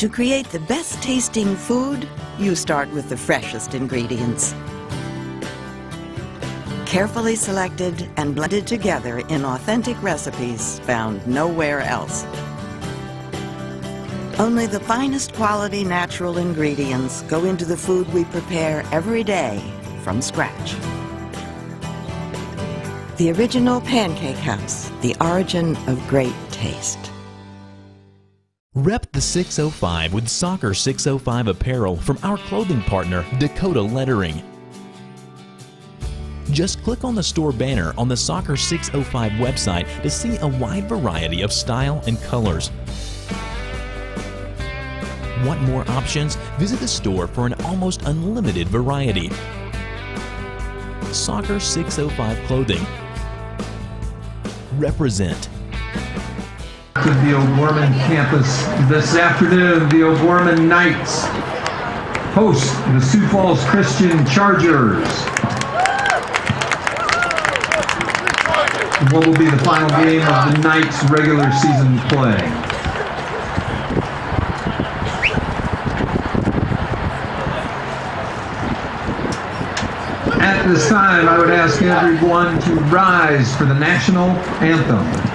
To create the best tasting food, you start with the freshest ingredients. Carefully selected and blended together in authentic recipes found nowhere else. Only the finest quality natural ingredients go into the food we prepare every day from scratch. The original Pancake House, the origin of great taste. Rep the 605 with Soccer 605 apparel from our clothing partner, Dakota Lettering. Just click on the store banner on the Soccer 605 website to see a wide variety of style and colors. Want more options? Visit the store for an almost unlimited variety. Soccer 605 Clothing. Represent. to the O'Gorman campus this afternoon. The O'Gorman Knights host the Sioux Falls Christian Chargers. What will be the final game of the Knights regular season play? This time, I would ask everyone to rise for the national anthem.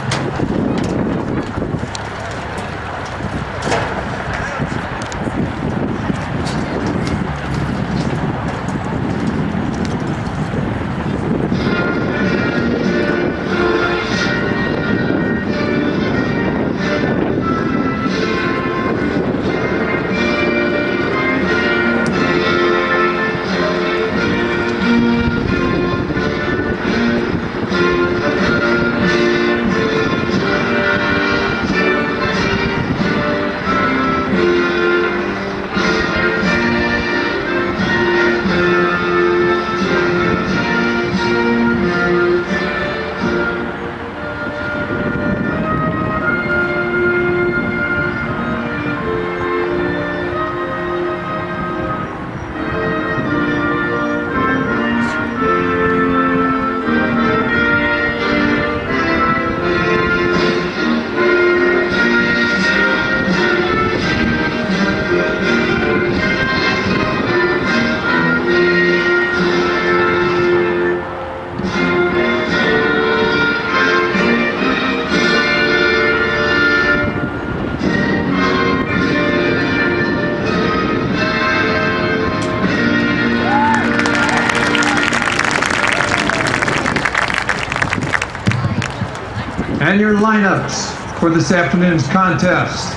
And your lineups for this afternoon's contest.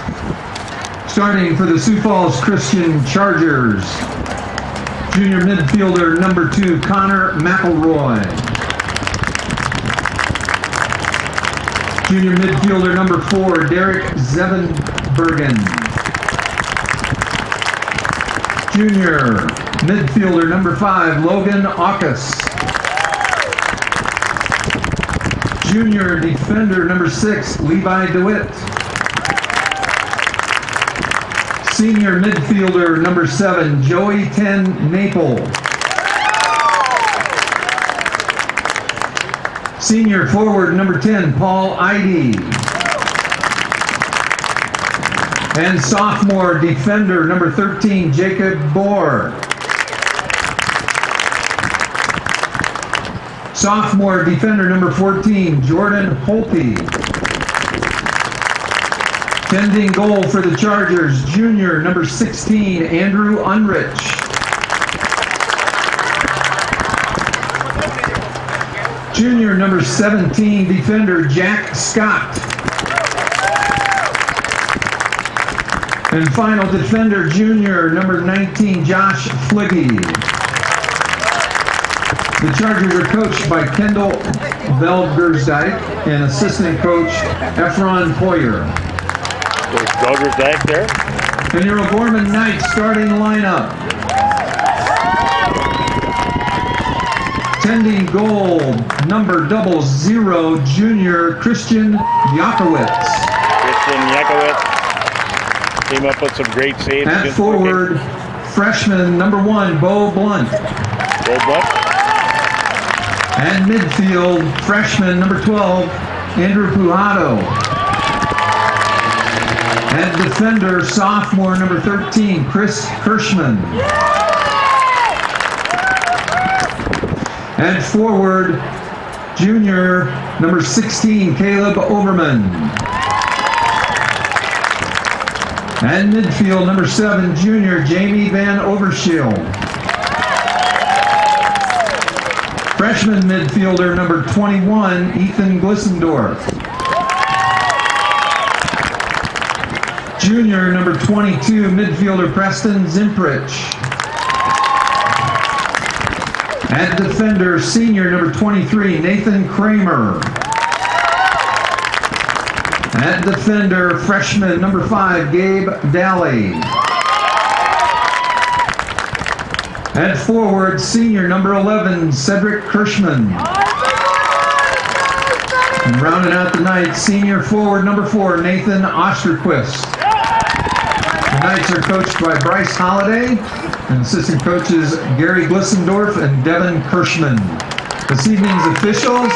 Starting for the Sioux Falls Christian Chargers, junior midfielder number two, Connor McElroy. Junior midfielder number four, Derek Zevenbergen. Junior midfielder number five, Logan Aukus. Junior defender number six, Levi DeWitt. Senior midfielder number seven, Joey Ten Napel. Senior forward number 10, Paul Idy. And sophomore defender number 13, Jacob Bohr. Sophomore defender number 14, Jordan Holpe. Tending goal for the Chargers, junior number 16, Andrew Unruh. Junior number 17, defender Jack Scott. And final defender, junior number 19, Josh Fliggy. The Chargers are coached by Kendall Velgersdijk and assistant coach Efron Poyer. There's there. And your O'Gorman Knights starting lineup. Tending goal, number double zero, junior Kristian Jakowicz. Kristian Jakowicz came up with some great saves. At forward, freshman number one, Bo Blunt. Gold Blunt. And midfield, freshman number 12, Andrew Pujato. At defender, sophomore number 13, Chris Kirschman. At forward, junior number 16, Caleb Overman. And midfield, number seven, junior Jamie Van Overshield. Freshman midfielder, number 21, Ethan Glissendorf. Junior, number 22, midfielder Preston Zimprich. At defender, senior, number 23, Nathan Kramer. At defender, freshman, number 5, Gabe Daly. At forward, senior, number 11, Cedric Kirschman. And rounding out the night, senior forward, number 4, Nathan Osterquist. The Knights are coached by Bryce Holliday and assistant coaches Gary Glissendorf and Devin Kirschman. This evening's officials,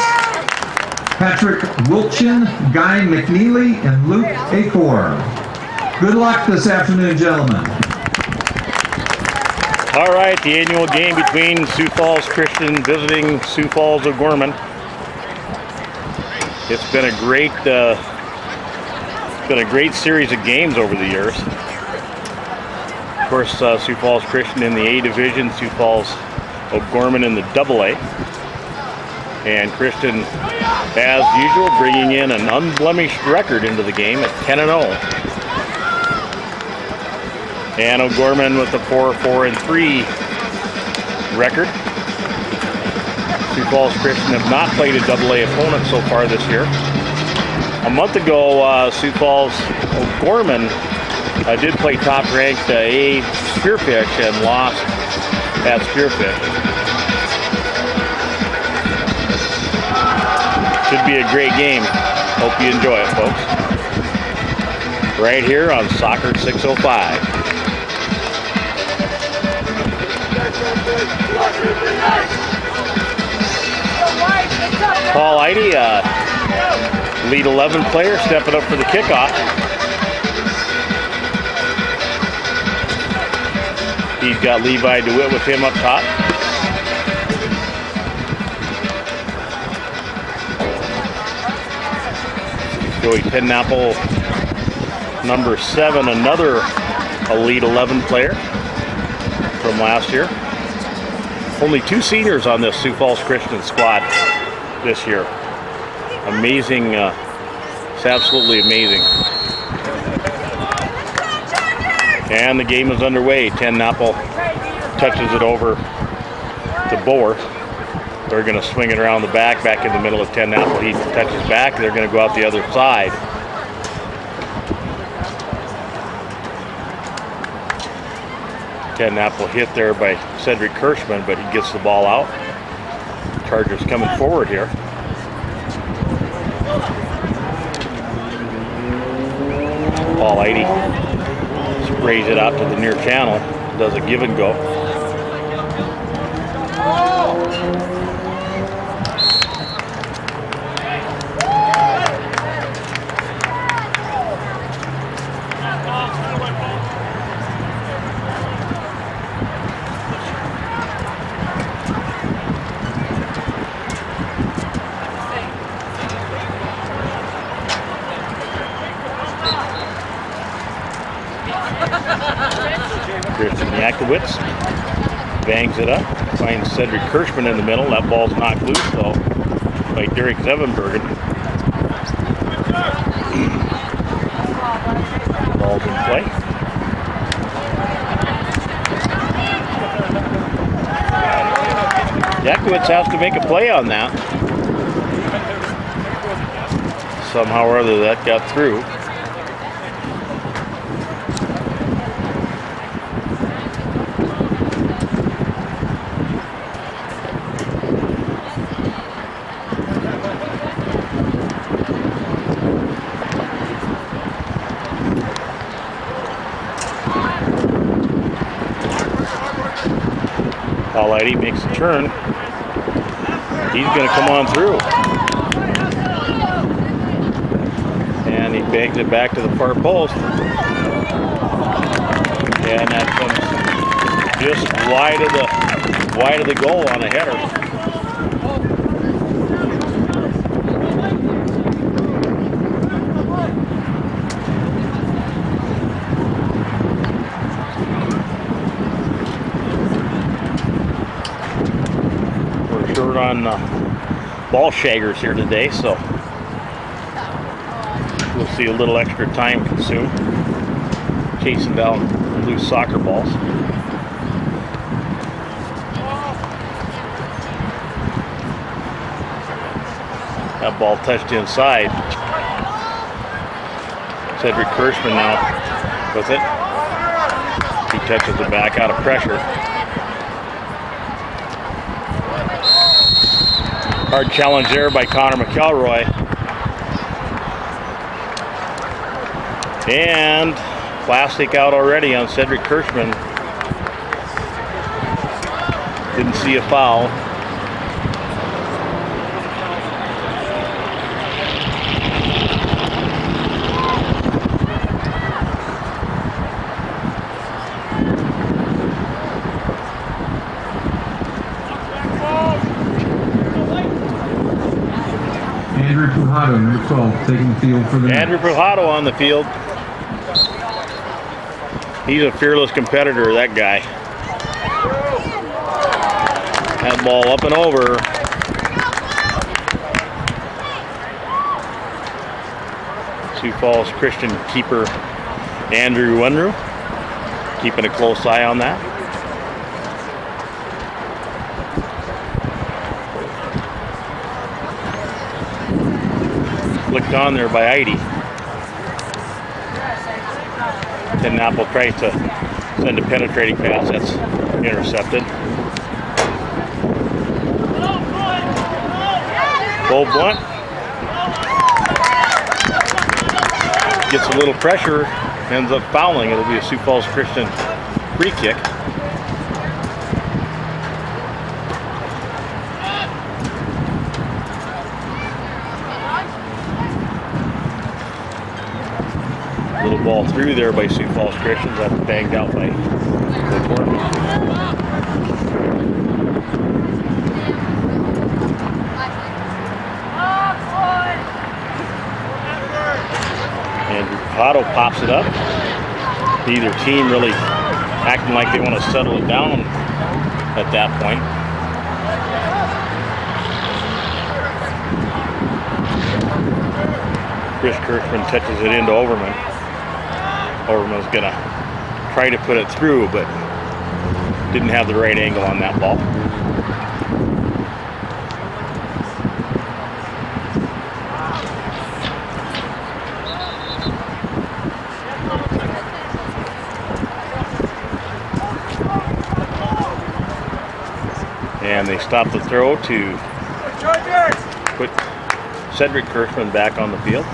Patrick Wilchin, Guy McNeely, and Luke Acor. Good luck this afternoon, gentlemen. All right, the annual game between Sioux Falls Christian visiting Sioux Falls O'Gorman. It's been a great, uh, it's been a great series of games over the years. Of course, uh, Sioux Falls Christian in the A division, Sioux Falls O'Gorman in the Double A, and Christian, as usual, bringing in an unblemished record into the game at 10 and 0. And O'Gorman with a 4 4 and 3 record. Sioux Falls Christian have not played a double A opponent so far this year. A month ago, uh, Sioux Falls O'Gorman uh, did play top ranked uh, A Spearfish and lost at Spearfish. Should be a great game. Hope you enjoy it, folks. Right here on Soccer 605. Paul Eide, uh, lead 11 player, stepping up for the kickoff. He's got Levi DeWitt with him up top. Joey Ten Napel, number seven, another Elite 11 player from last year. Only two seniors on this Sioux Falls Christian squad this year. Amazing, uh, it's absolutely amazing. And the game is underway. Ten Napel touches it over to Boer. They're going to swing it around the back, back in the middle of Ten Napel. He touches back. They're going to go out the other side. Ten Napel hit there by Cedric Kirschman, but he gets the ball out. Chargers coming forward here. Paul Eide sprays it out to the near channel, does a give and go. Kristian Jakowicz bangs it up, finds Cedric Kirschman in the middle. That ball's knocked loose though by Derek Zevenbergen. Ball's in play. Jakowicz has to make a play on that. Somehow or other that got through. Eide makes a turn. He's going to come on through. And he bangs it back to the far post. And that comes just wide of the wide of the goal on a header. We're short on uh, ball shaggers here today, so we'll see a little extra time consumed chasing down loose soccer balls. That ball touched inside. Cedric Kirschman now with it. He touches it back out of pressure. Hard challenge there by Connor McElroy. And plastic out already on Cedric Kirschman. Didn't see a foul. Andrew Pujato, number 12, taking the field for the Andrew Knights. On the field. He's a fearless competitor, that guy. That ball up and over. Sioux Falls Christian keeper Andrew Unruh keeping a close eye on that. On there by Idy. Ten Napel tries to send a penetrating pass that's intercepted. Bo Blunt gets a little pressure, ends up fouling. It'll be a Sioux Falls Christian free kick. Little ball through there by Sioux Falls Christians. That's banged out by the. Andrew Potto pops it up. Neither team really acting like they want to settle it down at that point. Chris Kirkman touches it into Overman. Overman's gonna try to put it through, but didn't have the right angle on that ball. And they stop the throw to put Cedric Kirkman back on the field.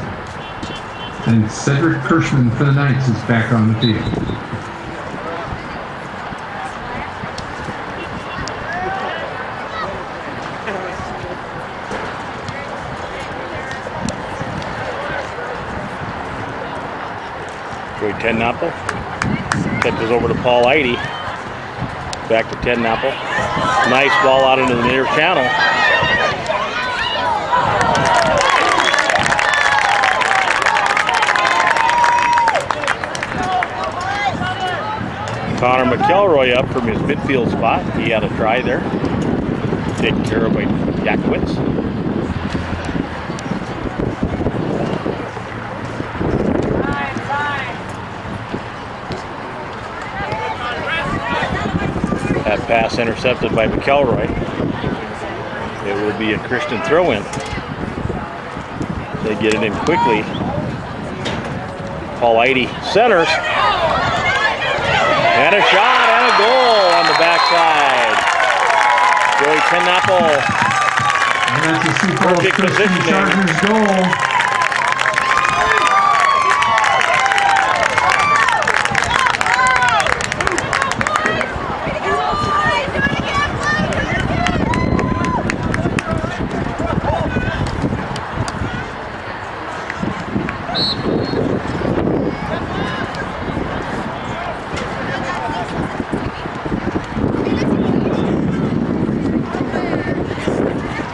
And Cedric Kirschman for the Knights is back on the field. Ted Joey Ten Napel. Catches over to Paul Idy. Back to Ted Ten Napel. Nice ball out into the near channel. Connor McElroy up from his midfield spot. He had a try there. Taken care of by Jakowicz. That pass intercepted by McElroy. It will be a Christian throw-in. They get it in quickly. Paul Idy centers. And a shot and a goal on the backside. Joey Ten Napel And that's the Sioux Perfect positioning. Chargers goal.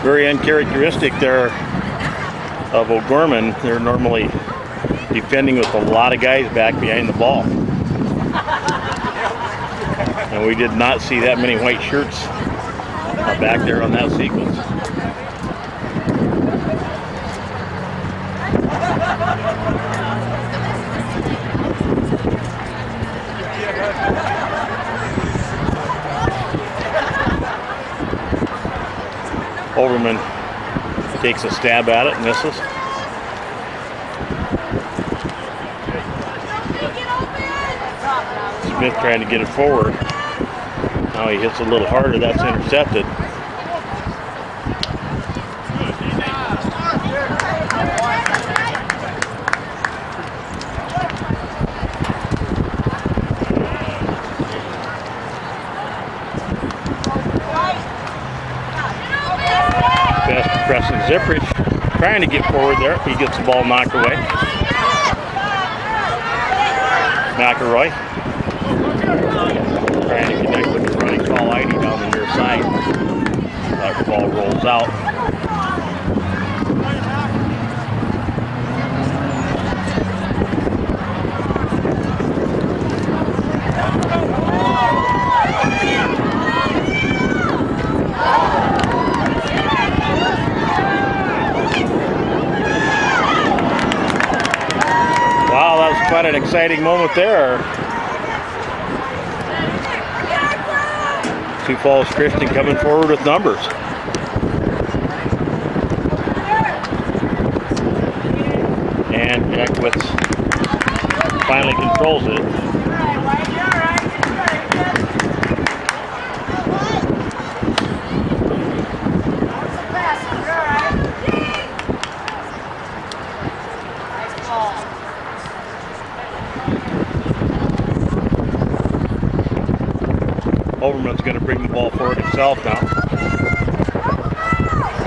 Very uncharacteristic there of O'Gorman. They're normally defending with a lot of guys back behind the ball. And we did not see that many white shirts back there on that sequence. Overman takes a stab at it, misses. Smith trying to get it forward. Now he hits a little harder, that's intercepted. Best Preston Zipprich trying to get forward there. He gets the ball knocked away. McElroy trying to connect with the running call ID down the near side. That ball rolls out. Wow, that was quite an exciting moment there. Sioux Falls Christian coming forward with numbers. And Jakowicz finally controls it. Overman's going to bring the ball forward himself now.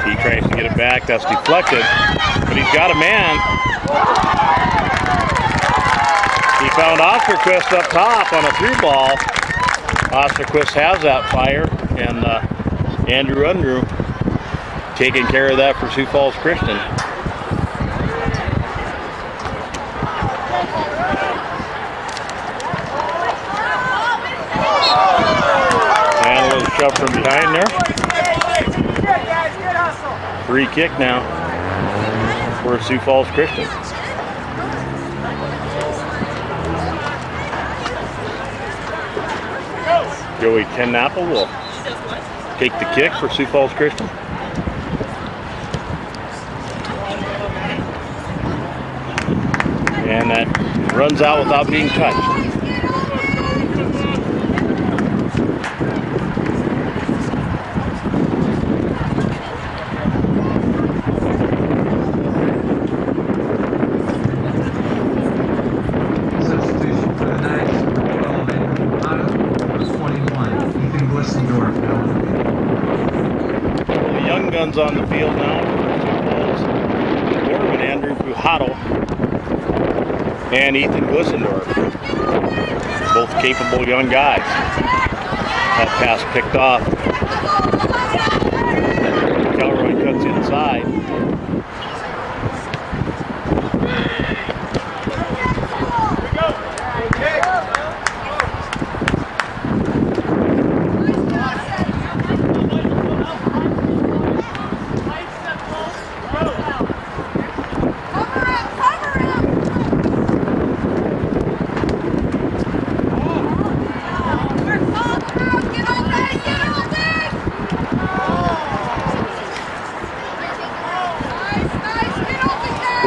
He tries to get it back. That's deflected. But he's got a man. He found Osterquist up top on a three ball. Osterquist has that fire. And uh, Andrew Unruh taking care of that for Sioux Falls Christian. And a little shove from behind there. Free kick now for Sioux Falls Christian. Joey Ten Napel will take the kick for Sioux Falls Christian. And that runs out without being touched. Substitution for the Knights, number 12, Andrew Otto, number 21, Ethan Glissendorf, now on the field. The young guns on the field now for Sioux Falls. Gorman, Andrew Pujato, and Ethan Glissendorf. Both capable young guys. That pass picked off. Kelroy cuts inside.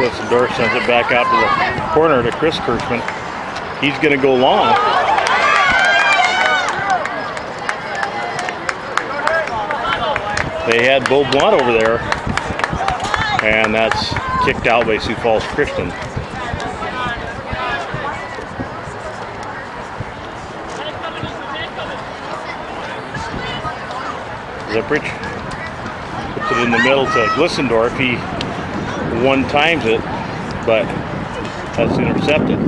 Glissendorf sends it back out to the corner to Chris Kirschman. He's going to go long. They had Bo Blunt over there, and that's kicked out by Sioux Falls Christian. Zipprich puts it in the middle to Glissendorf. He one times it, but that's intercepted.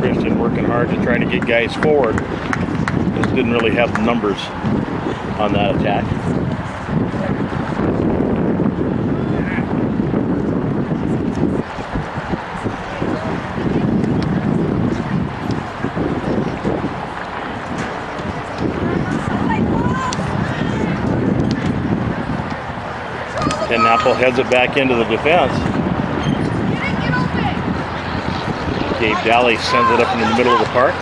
Christian working hard to try to get guys forward. Just didn't really have the numbers on that attack. Apple heads it back into the defense. Gabe Daly sends it up into the middle of the park.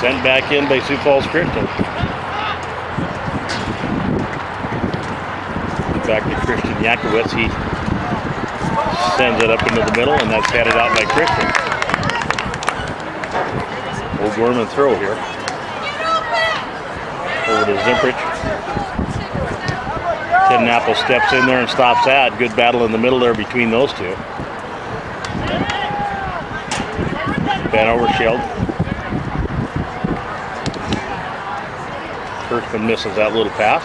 Sent back in by Sioux Falls Christian. Back to Kristian Jakowicz. He sends it up into the middle, and that's headed out by Christian. O'Gorman throw here. Over to Zimprich. Ted Apple steps in there and stops that. Good battle in the middle there between those two. Van Overshield. Kirkman misses that little pass.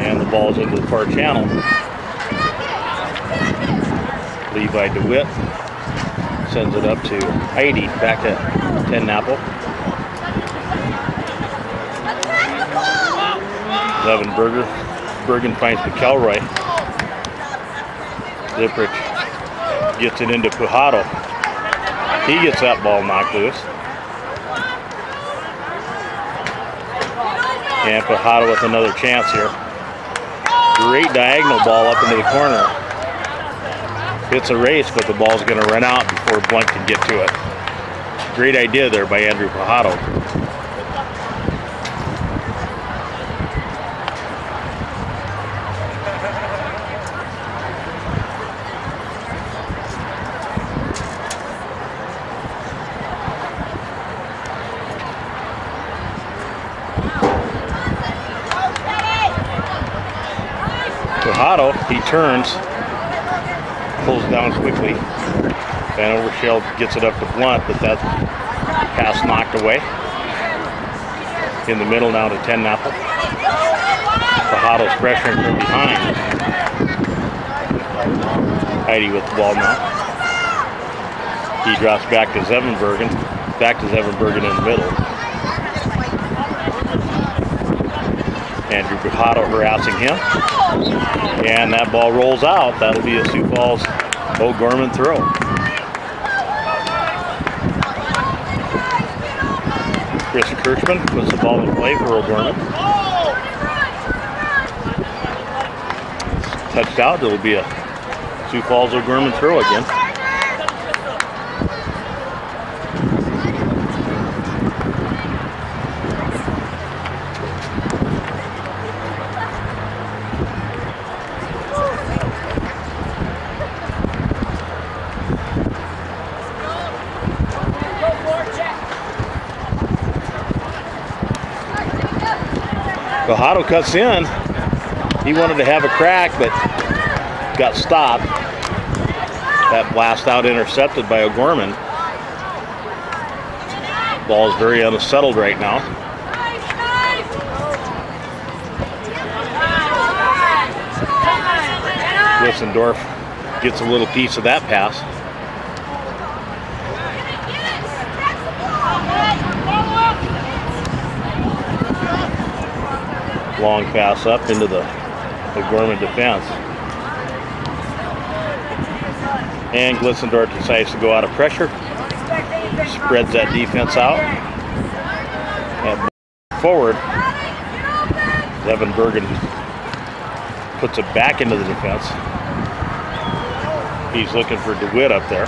And the ball's into the far channel. Levi DeWitt sends it up to Heidi, back to Ten Napel. Bergen finds McElroy. Zipprich gets it into Pujado. He gets that ball knocked loose. And Pujado with another chance here. Great diagonal ball up into the corner. It's a race, but the ball's going to run out before Blunt can get to it. Great idea there by Andrew Pujado. Pujado, he turns, pulls down quickly. Van Overshield gets it up to Blunt, but that pass knocked away. In the middle now to Ten Napel. Pujado's pressuring from behind. Heidi with the ball now. He drops back to Zevenbergen. Back to Zevenbergen in the middle. Pujado harassing him. And that ball rolls out. That'll be a Sioux Falls O'Gorman throw. Chris Kirschman puts the ball in play for O'Gorman. Touched out. It'll be a Sioux Falls O'Gorman throw again. Pujado cuts in. He wanted to have a crack, but got stopped. That blast out intercepted by O'Gorman. Ball is very unsettled right now. Wissendorf gets a little piece of that pass. Long pass up into the, the Gorman defense. And Glissendorf decides to go out of pressure, spreads that defense out, and forward. Evan Bergen puts it back into the defense. He's looking for DeWitt up there.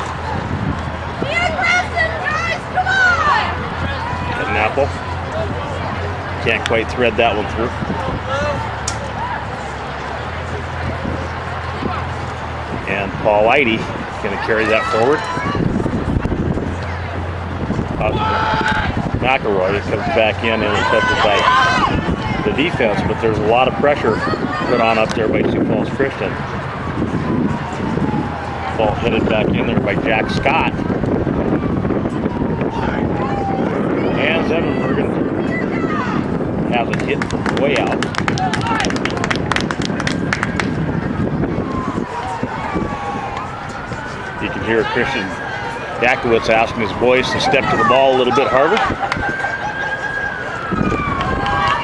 And Apple can't quite thread that one through. And Paul Whitey going to carry that forward. Uh, McElroy comes back in and intercepted by the defense, but there's a lot of pressure put on up there by Sioux Falls Christian. Ball headed back in there by Jack Scott. And Zevenbergen has it hit way out. You can hear Kristian Jakowicz asking his boys to step to the ball a little bit harder.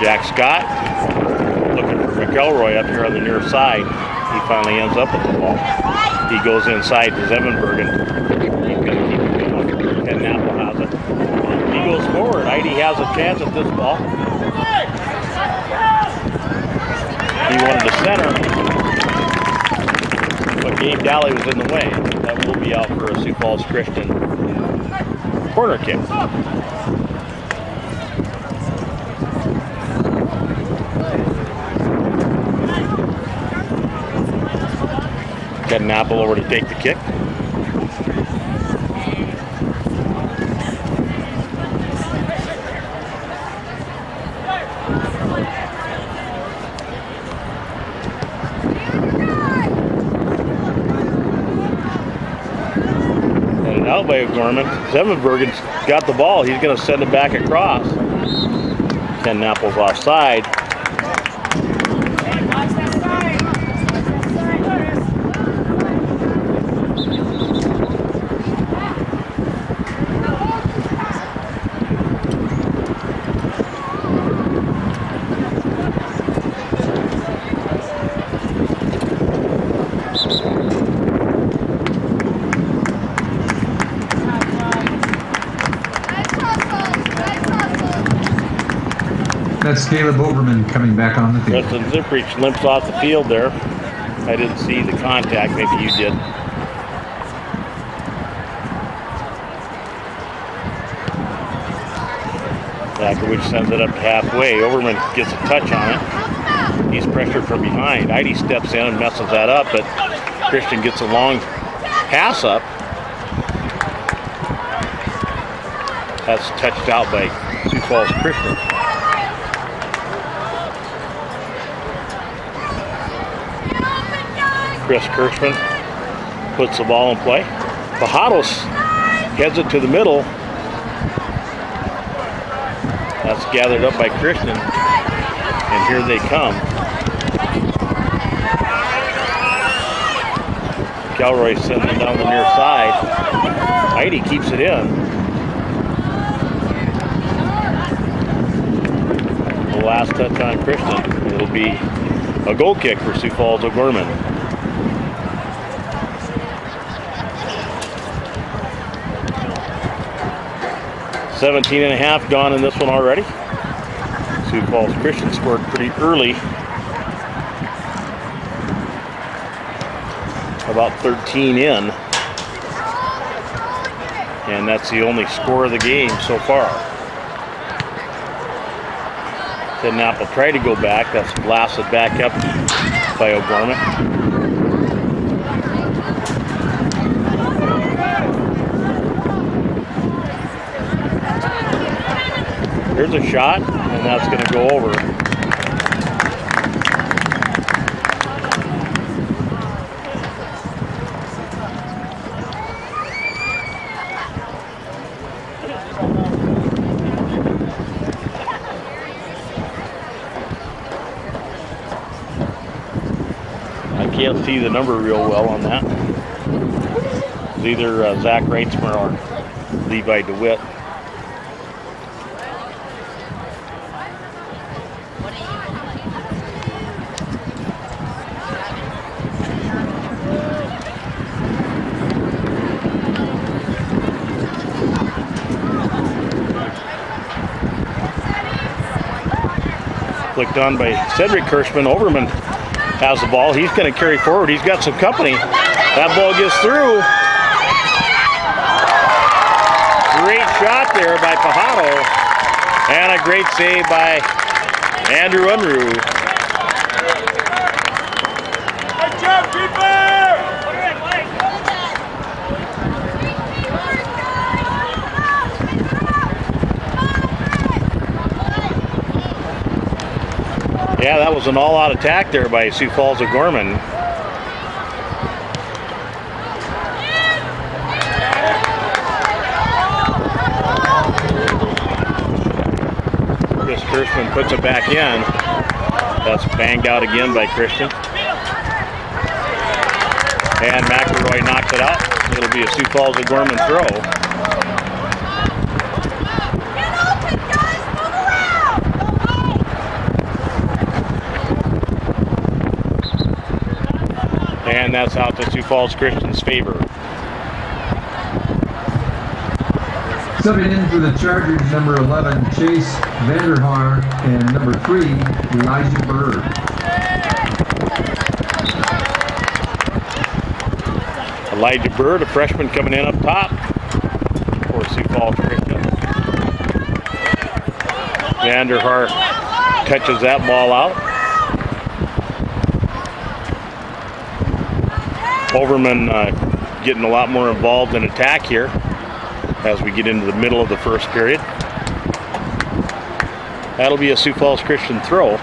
Jack Scott looking for McElroy up here on the near side. He finally ends up with the ball. He goes inside to Zevenbergen. Ten Napel has it. He goes forward. Heidi has a chance at this ball. He wanted to center, but Gabe Daly was in the way. That will be out for a Sioux Falls Christian corner kick. Ten Napel over to take the kick. O'Gorman. Zevenbergen's got the ball. He's going to send it back across. Ten Napel's offside. That's Caleb Overman coming back on the field. Justin Zipprich limps off the field there. I didn't see the contact. Maybe you did. Jakowicz sends it up halfway. Overman gets a touch on it. He's pressured from behind. Heidi steps in and messes that up, but Christian gets a long pass up. That's touched out by Sioux Falls Christian. Chris Kirschman puts the ball in play. Fajados heads it to the middle. That's gathered up by Christian. And here they come. Kelroy sends it down the near side. Heidi keeps it in. The last touch on Christian. It'll be a goal kick for Sioux Falls O'Gorman. Seventeen and a half gone in this one already. Sioux Falls Christian scored pretty early. About 13 in. And that's the only score of the game so far. Ten Napel tried to go back. That's blasted back up by O'Gorman. A shot, and that's going to go over. I can't see the number real well on that. It's either uh, Zach Reitzmer or Levi DeWitt. Flicked on by Cedric Kirschman. Overman has the ball. He's going to carry forward. He's got some company. That ball gets through. Great shot there by Pajado. And a great save by Andrew Unruh. Good job, keeper! Yeah, that was an all-out attack there by Sioux Falls O'Gorman. Chris Kirschman puts it back in. That's banged out again by Christian. And McElroy knocks it out. It'll be a Sioux Falls O'Gorman throw. And that's out to Sioux Falls Christian's favor. Subbing in for the Chargers, number 11, Chase Vanderhaar, and number 3, Elijah Bird. Elijah Bird, a freshman coming in up top for Sioux Falls Christian. Vanderhart touches that ball out. Overman uh, getting a lot more involved in attack here as we get into the middle of the first period. That'll be a Sioux Falls Christian throw.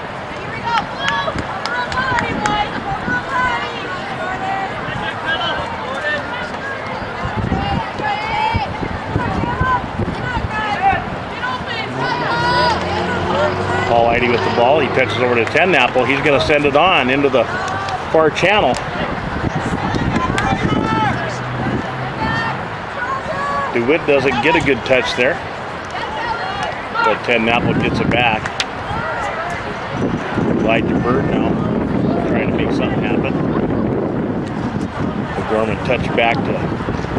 Paul Heide with the ball. He pitches over to Ten Napel. He's going to send it on into the far channel. DeWitt doesn't get a good touch there. But Ten Napel gets it back. Elijah Bird now trying to make something happen. The Gorman touch back to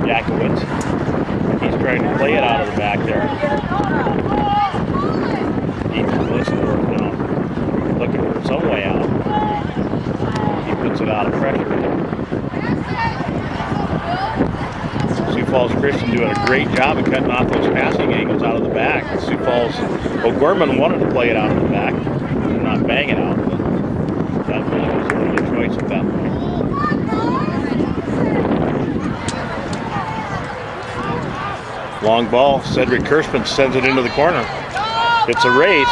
Jakowicz. He's trying to play it out of the back there. Lissendorf now looking for some way out. He puts it out of pressure. Sioux Falls Christian doing a great job of cutting off those passing angles out of the back. Sioux Falls O'Gorman wanted to play it out of the back, not bang it out. But that really was the only choice at that point. Long ball. Cedric Kirschman sends it into the corner. It's a race.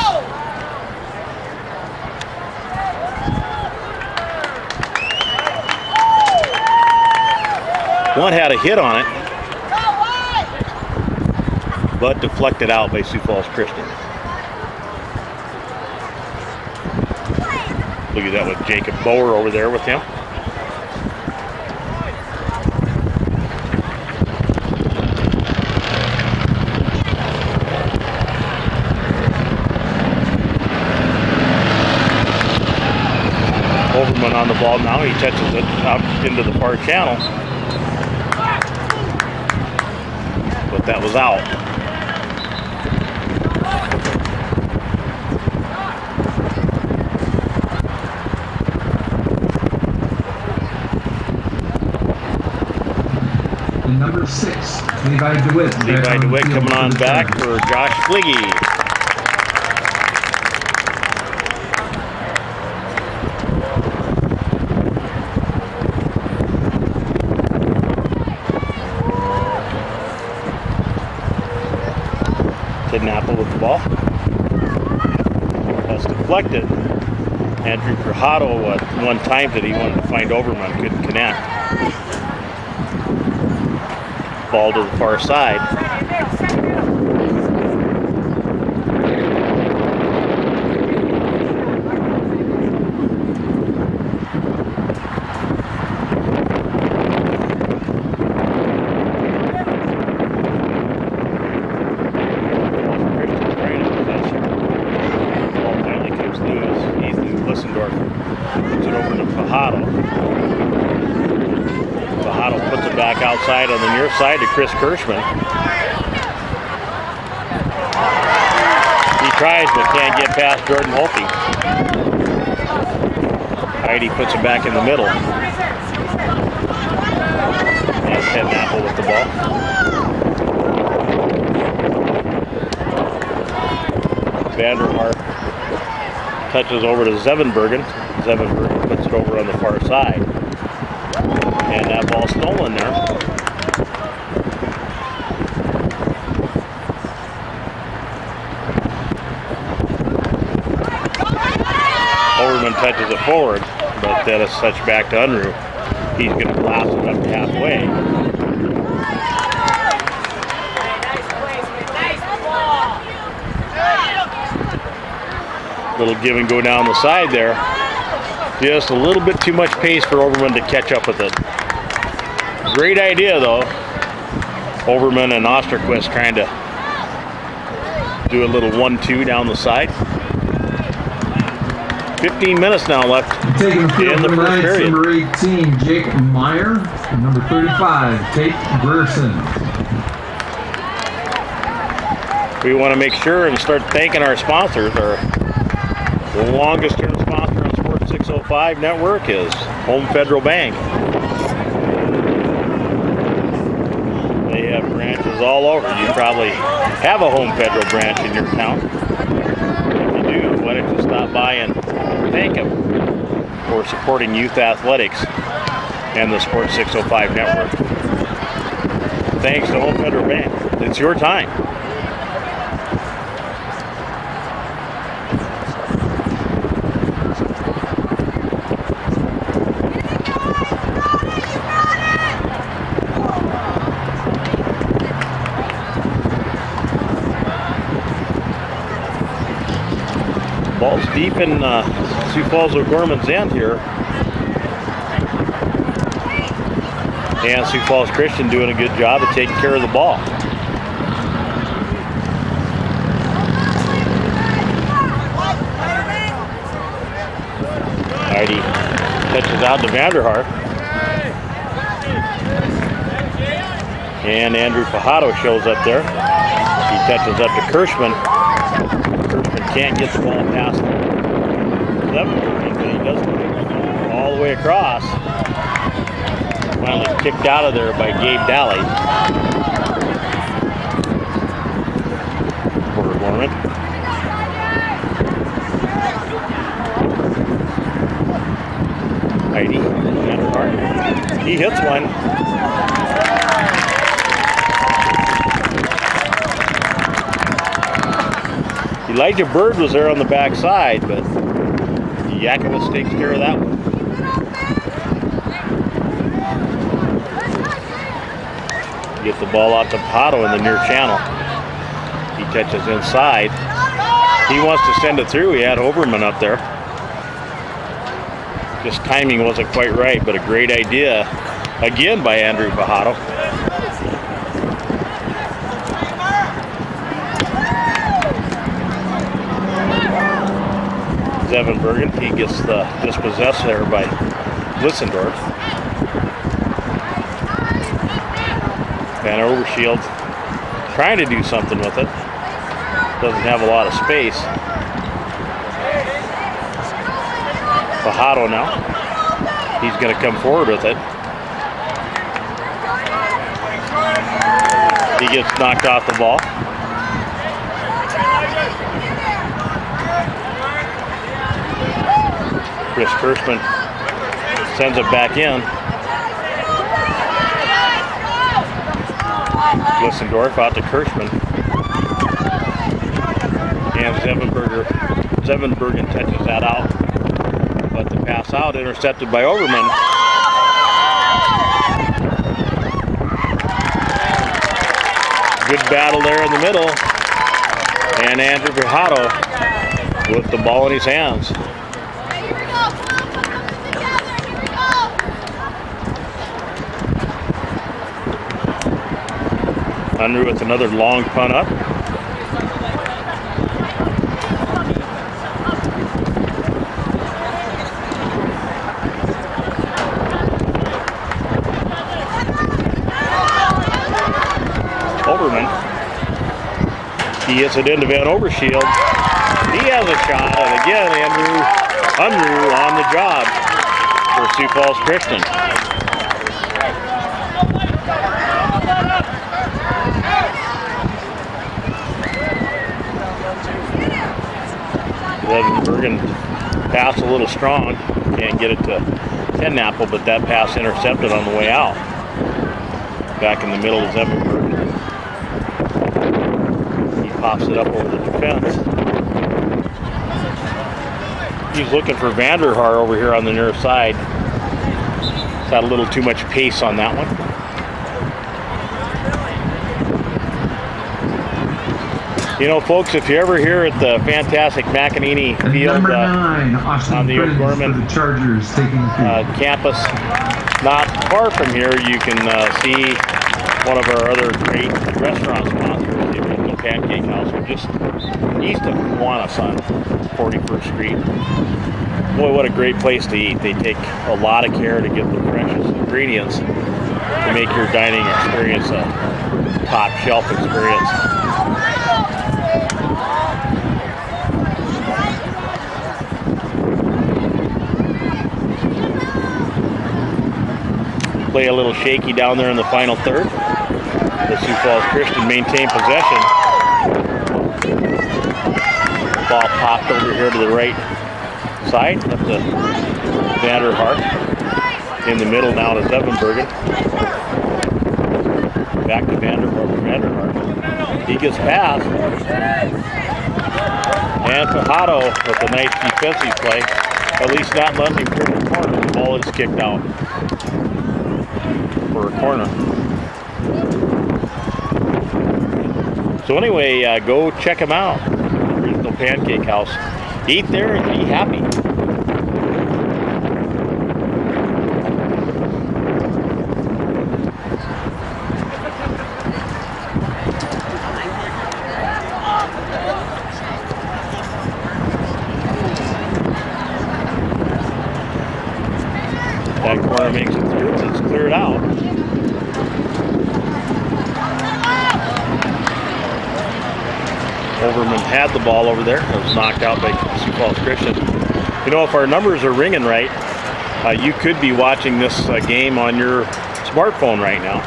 One had a hit on it, but deflected out by Sioux Falls Christian. Look at that with Jacob Bower over there with him. Overman on the ball now. He touches it out into the far channel. But that was out. And number 6, Levi DeWitt. Levi on DeWitt coming on back for Josh Fliggy. Kidnapper with the ball. That's deflected. Andrew uh, one time that he wanted to find Overman, couldn't connect. Ball to the far side. Christian's trying to possession. Ball finally comes loose. Ethan Lissendorf puts it over to Fajardo. Fajardo puts it back outside to Chris Kirschman. He tries but can't get past Jordan Holke. Heidi puts it back in the middle. And Ten Napel with the ball. Vanderhart touches over to Zevenbergen. Zevenbergen puts it over on the far side. And that ball stolen there. Overman touches it forward, but then it's touched back to Unruh. He's going to blast it up to halfway. Little give and go down the side there. Just a little bit too much pace for Overman to catch up with it. Great idea though. Overman and Osterquist trying to do a little one-two down the side. 15 minutes now left. Taking In the first period. number 18, Jake Meyer. Number 35, Tate Grierson. We want to make sure and start thanking our sponsors. Our longest term sponsor on Sports 605 Network is Home Federal Bank. They have branches all over. You probably have a Home Federal branch in your town. If you do, why don't you stop by and thank them for supporting youth athletics and the Sports 605 Network. Thanks to Home Federal Bank. It's your time. Deep in uh, Sioux Falls O'Gorman's end here. And Sioux Falls Christian doing a good job of taking care of the ball. Heidi touches out to Vanderhart. And Andrew Fajardo shows up there. He touches up to Kirschman. Kirschman can't get the ball past But he does it all the way across. Finally kicked out of there by Gabe Daly. For Gorman. Heidi. He hits one. Elijah Bird was there on the backside, but Jakowicz takes care of that one. Get the ball out to Pato in the near channel. He catches inside. He wants to send it through. He had Overman up there. Just timing wasn't quite right, but a great idea again by Andrew Fajardo. Zevenbergen. He gets the dispossessed there by Lissendorf. Van Overshield trying to do something with it. Doesn't have a lot of space. Fajardo now. He's going to come forward with it. He gets knocked off the ball. Chris Kirschman sends it back in. Lissendorf out to Kirschman. And Zevenberger, Zevenbergen touches that out. But the pass out intercepted by Overman. Good battle there in the middle. And Andrew Fajardo with the ball in his hands. Unruh with another long punt up. Overman. He hits it into Van Overshield. He has a shot, and again, Andrew Unruh on the job for Sioux Falls Christian. Zevenbergen pass a little strong. Can't get it to Ten Napel, but that pass intercepted on the way out. Back in the middle is Evanberg. He pops it up over the defense. He's looking for Vanderhaar over here on the near side. He's had a little too much pace on that one. You know, folks, if you're ever here at the fantastic McEneaney Field uh, nine, on the O'Gorman, the Chargers taking uh, campus, not far from here, you can uh, see one of our other great restaurant sponsors, the Local Pancake House. We're just east of Kiwanis on 41st Street. Boy, what a great place to eat. They take a lot of care to get the freshest ingredients to make your dining experience a top shelf experience. Play a little shaky down there in the final third. The Sioux Falls Christian maintain possession. Ball popped over here to the right side, up to Vanderhart. In the middle now to Zevenbergen. Back to Vanderhart. Vanderhart. He gets past. And Fajardo with a nice defensive play. At least not him turn the corner. The ball is kicked out a corner. So anyway, uh, go check them out. Original Pancake House. Eat there and be happy. That corner makes it through. It's cleared out. Overman had the ball over there. It was knocked out by Sioux Falls Christian. You know, if our numbers are ringing right, uh, you could be watching this uh, game on your smartphone right now.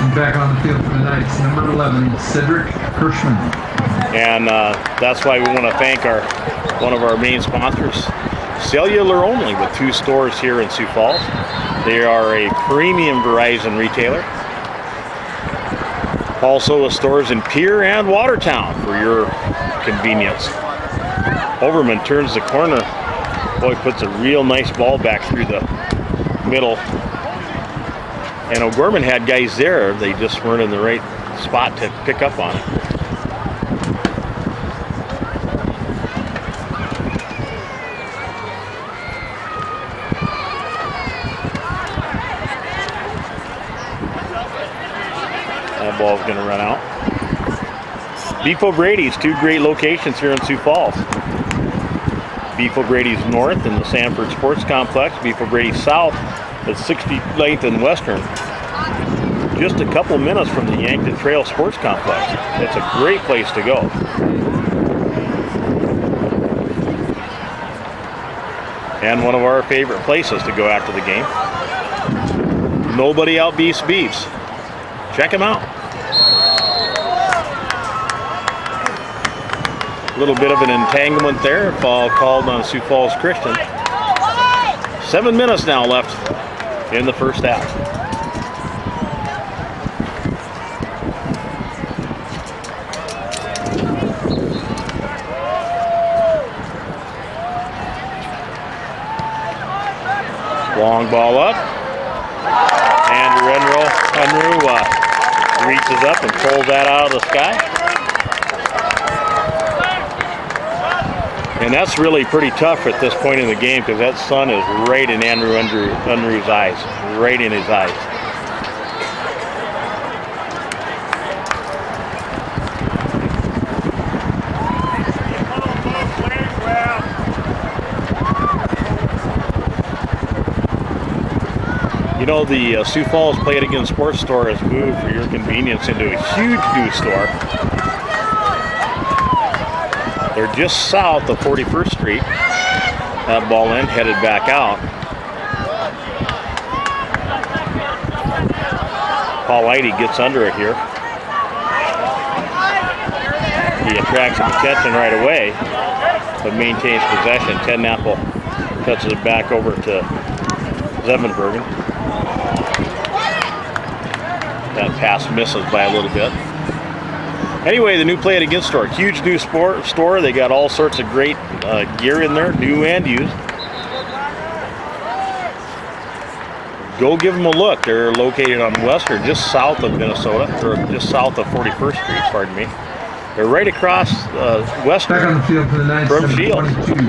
And back on the field for the Knights, number 11, Cedric Hirschman. And uh, that's why we want to thank our one of our main sponsors, Cellular Only, with two stores here in Sioux Falls. They are a premium Verizon retailer. Also, with stores in Pierre and Watertown for your convenience. Overman turns the corner. Boy, puts a real nice ball back through the middle. And O'Gorman had guys there. They just weren't in the right spot to pick up on it. That ball's going to run out. Beef O'Grady's, two great locations here in Sioux Falls. Beef O'Grady's north in the Sanford Sports Complex, Beef O'Grady's south at 69th and Western. Just a couple minutes from the Yankton Trail Sports Complex. It's a great place to go. And one of our favorite places to go after the game. Nobody out beefs beefs. Check them out. Little bit of an entanglement there. Ball called on Sioux Falls Christian. Seven minutes now left in the first half. Long ball up. Andrew Enro, Unruh uh, reaches up and pulls that out of the sky. And that's really pretty tough at this point in the game because that sun is right in Andrew Unruh, Unruh's eyes, right in his eyes. You know, the uh, Sioux Falls Play It Again Sports Store has moved for your convenience into a huge new store. They're just south of 41st Street. That ball end headed back out. Paul Lighty gets under it here. He attracts attention right away, but maintains possession. Ten Napel cuts it back over to Zevenbergen. That pass misses by a little bit. Anyway, the new Play It Again store, huge new sport store. They got all sorts of great uh, gear in there, new and used. Go give them a look. They're located on Western, just south of Minnesota, or just south of 41st Street, pardon me. They're right across uh, Western. Back on the field for the Knights, From Shields.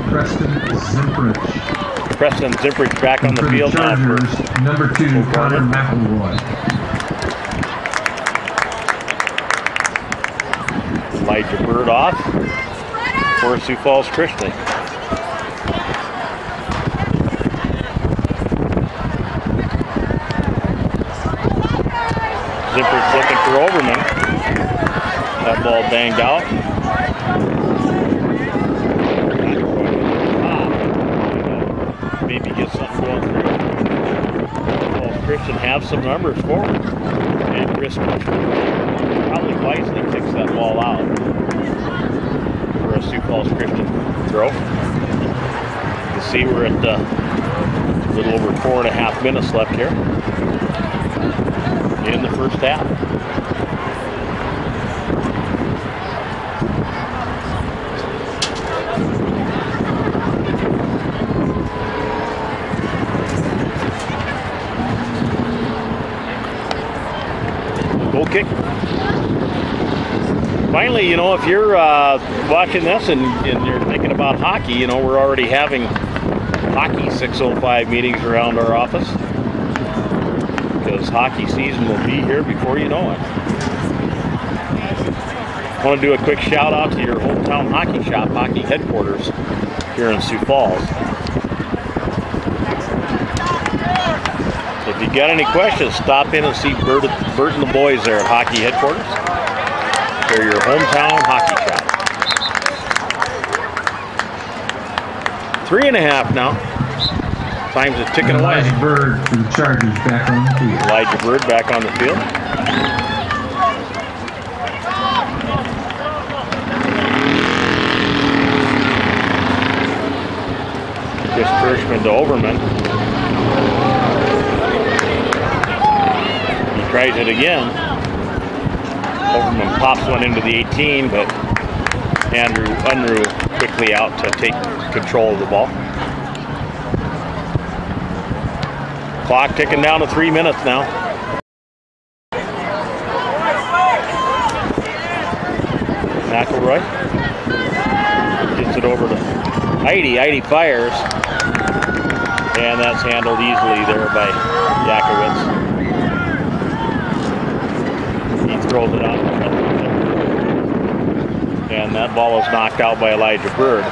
Preston Zimprich. Preston Zimprich back on the field the now for number two, Connor McElroy. Elijah Bird off for Sioux Falls Christian. Zipper's looking for Overman. That ball banged out. Maybe get something going through. Christian have some numbers forward. And Chris probably wisely kicks that ball out a Sioux Falls Christian throw. You can see we're at uh, a little over four and a half minutes left here in the first half. Goal kick. Finally, you know, if you're uh, watching this and, and you're thinking about hockey, you know, we're already having hockey 605 meetings around our office because hockey season will be here before you know it. I want to do a quick shout out to your hometown hockey shop, hockey headquarters here in Sioux Falls. If you got any questions, stop in and see Bert, Bert and the boys there at hockey headquarters. They're your hometown hockey shop. Three and a half now. Time's is ticking away. Elijah Bird for the Chargers back on the field. Elijah Bird back on the field. Chris Kirschman to Overman. He tries it again. Overman pops one into the 18, but Andrew Unruh quickly out to take control of the ball. Clock ticking down to three minutes now. McElroy gets it over to Heidi. Heidi fires. And that's handled easily there by Jakowicz. He throws it out. And that ball is knocked out by Elijah Bird.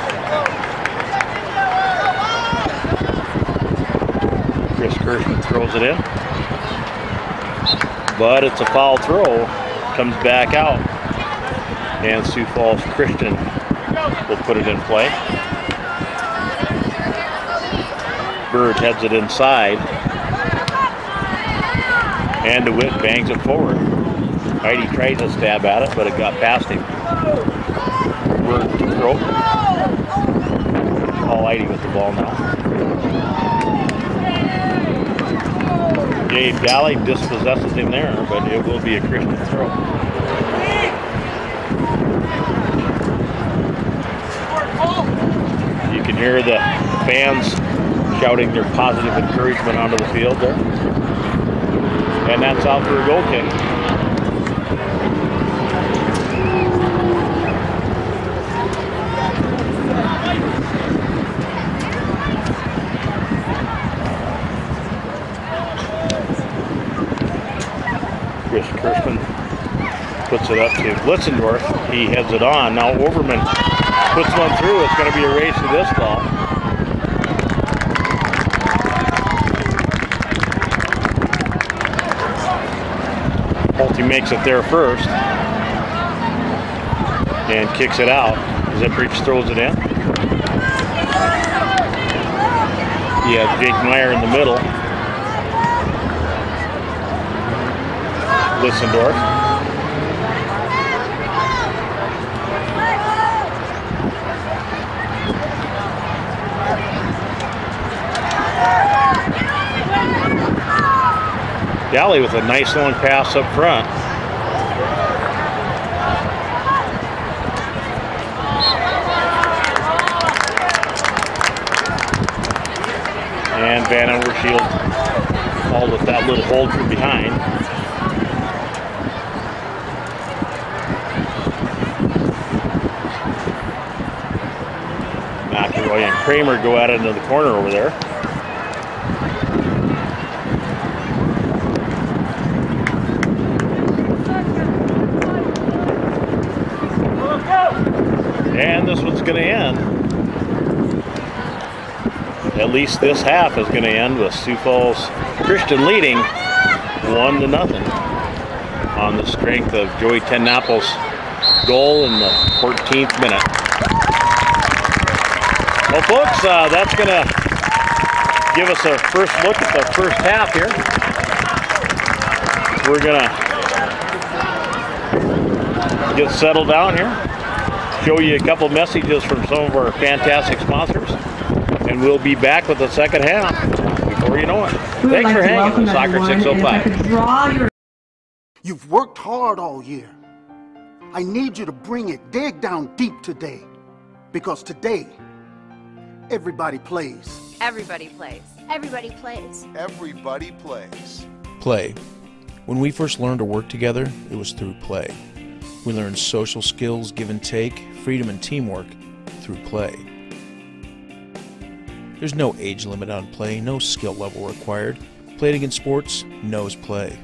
Chris Kirschman throws it in. But it's a foul throw. Comes back out. And Sioux Falls Christian will put it in play. Bird heads it inside. And DeWitt bangs it forward. Heidi tries a stab at it, but it got past him. Bird to throw. All Heidi with the ball now. Dave Daly dispossesses him there, but it will be a Christian throw. You can hear the fans shouting their positive encouragement onto the field there. And that's out for a goal kick. Chris Kirschman it up to Blitzendorf. He heads it on. Now Overman puts one through. It's going to be a race to this ball. Pulte makes it there first and kicks it out. Zipprich throws it in. He has Jake Meyer in the middle. Lissendorf. Galley with a nice long pass up front. And Van Overshield called with that little hold from behind. McElroy and Kramer go it into the corner over there. And this one's going to end. At least this half is going to end with Sioux Falls Christian leading one to nothing on the strength of Joey Ten Napel's goal in the 14th minute. Well, folks, uh, that's going to give us a first look at the first half here. We're going to get settled down here, show you a couple messages from some of our fantastic sponsors, and we'll be back with the second half before you know it. We Thanks like for hanging welcome with Soccer everyone, and if 605. your You've worked hard all year. I need you to bring it, dig down deep today. Because today, everybody plays. Everybody plays. Everybody plays. Everybody plays. Play. When we first learned to work together, it was through play. We learned social skills, give and take, freedom and teamwork through play. There's no age limit on play, no skill level required. Play It Again Sports knows play.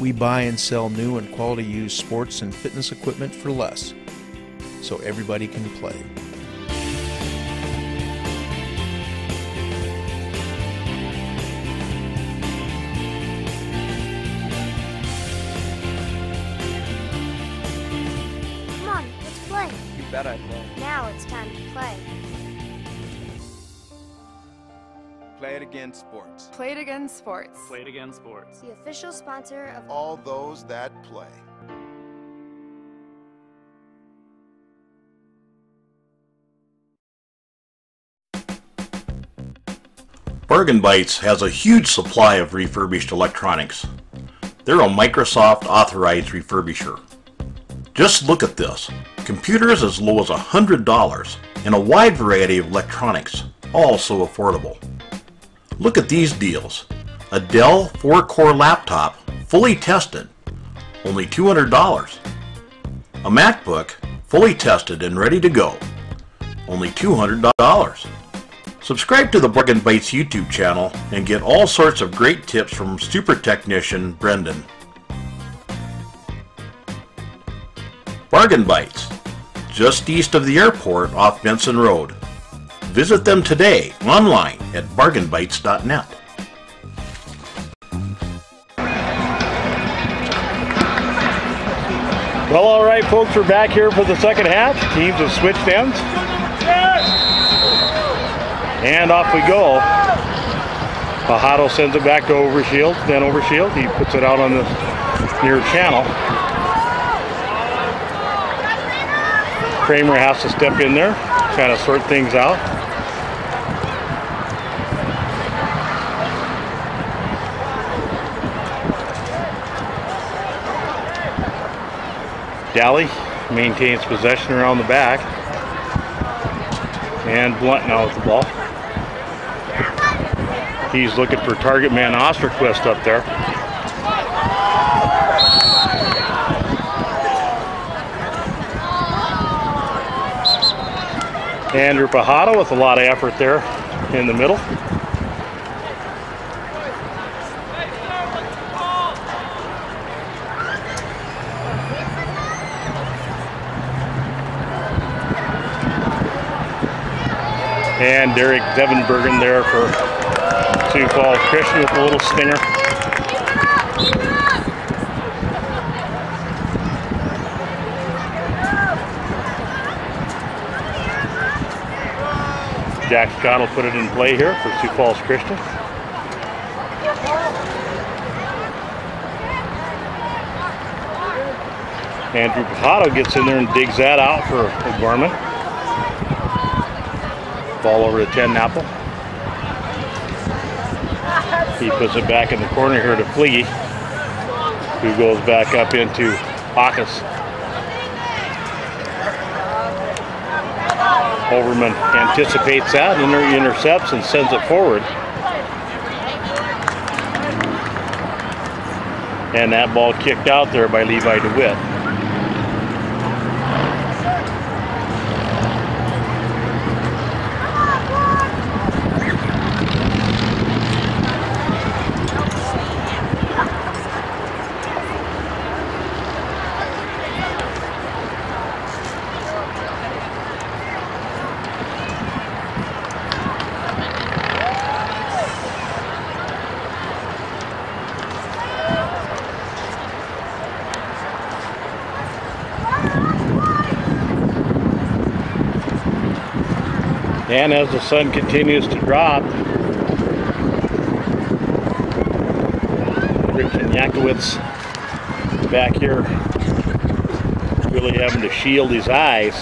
We buy and sell new and quality used sports and fitness equipment for less, so everybody can play. Come on, let's play. You bet I play. Now it's time to play. Play it again, sports. Play it again, sports. Play it again, sports. The official sponsor of All those that play. Bargain Bytes has a huge supply of refurbished electronics. They're a Microsoft authorized refurbisher. Just look at this. Computers as low as $100 and a wide variety of electronics, all so affordable. Look at these deals. A Dell 4-core laptop, fully tested, only $200. A MacBook, fully tested and ready to go, only $200. Subscribe to the Bargain Bytes YouTube channel and get all sorts of great tips from super technician Brendan. Bargain Bytes, just east of the airport off Benson Road. Visit them today online at bargainbytes.net. Well, all right, folks, we're back here for the second half. Teams have switched ends. And off we go. Fajardo sends it back to Overshield, then Overshield. He puts it out on the near channel. Kramer has to step in there, kind of sort things out. Daly maintains possession around the back. And Blunt now with the ball. He's looking for target man Osterquist up there. Andrew Fajardo with a lot of effort there in the middle. And Derek Zevenbergen there for Sioux Falls Christian with a little stinger. Jack Scott will put it in play here for Sioux Falls Christian. Andrew Fajardo gets in there and digs that out for Gorman. Ball over to Ten Napel. He puts it back in the corner here to Fleege, who goes back up into Bacchus. Overman anticipates that and inter- intercepts and sends it forward. And that ball kicked out there by Levi DeWitt. And as the sun continues to drop, Kristian Jakowicz back here really having to shield his eyes.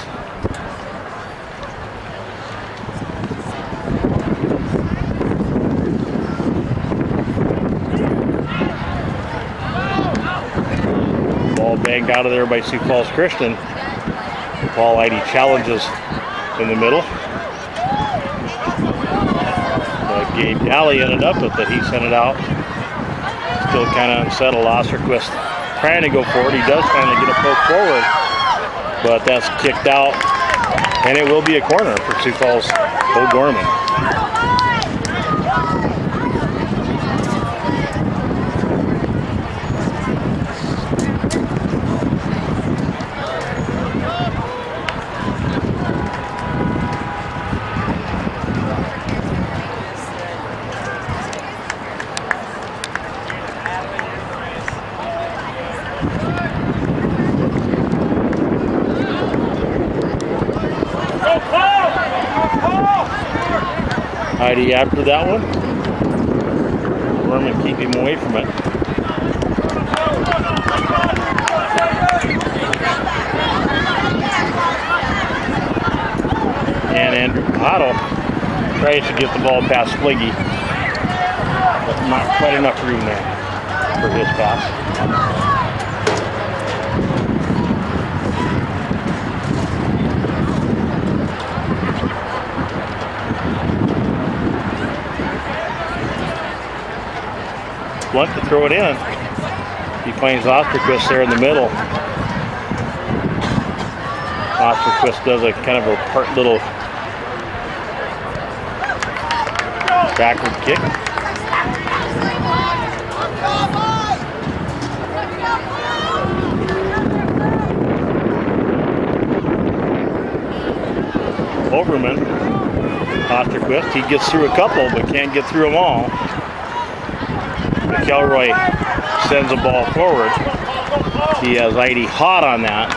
Ball banged out of there by Sioux Falls Christian. Paul Heide challenges in the middle. Daly ended up with it. He sent it out. Still kind of unsettled. Osterquist trying to go forward. He does finally get a poke forward. But that's kicked out. And it will be a corner for Sioux Falls O'Gorman. After that one. Gorman keep him away from it. And Andrew Otto tries to get the ball past Fliggy. But not quite enough room there for his pass. Blunt to throw it in. He finds Osterquist there in the middle. Osterquist does a kind of a part little backward kick. Overman, Osterquist, he gets through a couple but can't get through them all. McElroy sends a ball forward. He has Heide hot on that,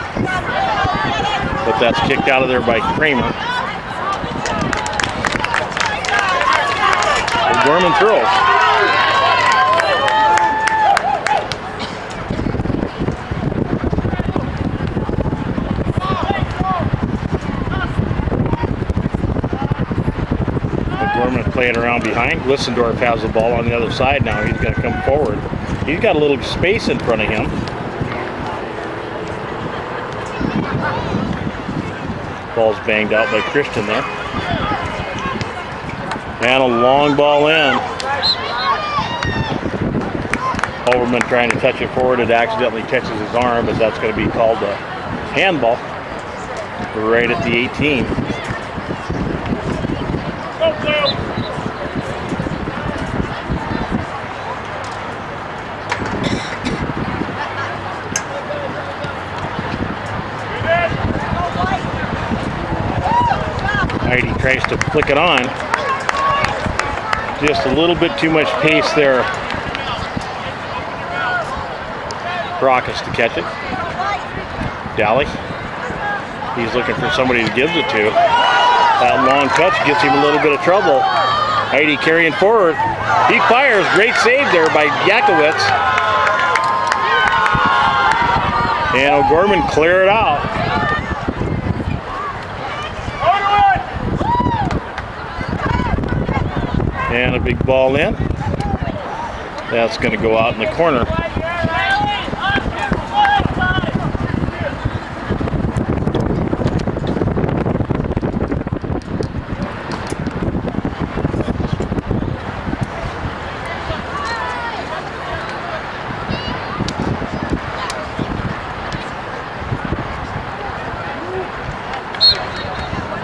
but that's kicked out of there by Kramer. Gorman throws. Playing around behind. Glissendorf has the ball on the other side now. He's going to come forward. He's got a little space in front of him. Ball's banged out by Christian there. And a long ball in. Overman trying to touch it forward. It accidentally touches his arm, but that's going to be called a handball right at the 18. Heide tries to flick it on. Just a little bit too much pace there. Brockus to catch it. Daly. He's looking for somebody to give it to. That long touch gets him a little bit of trouble. Heide carrying forward. He fires. Great save there by Jakowicz. And O'Gorman clear it out. And a big ball in. That's going to go out in the corner.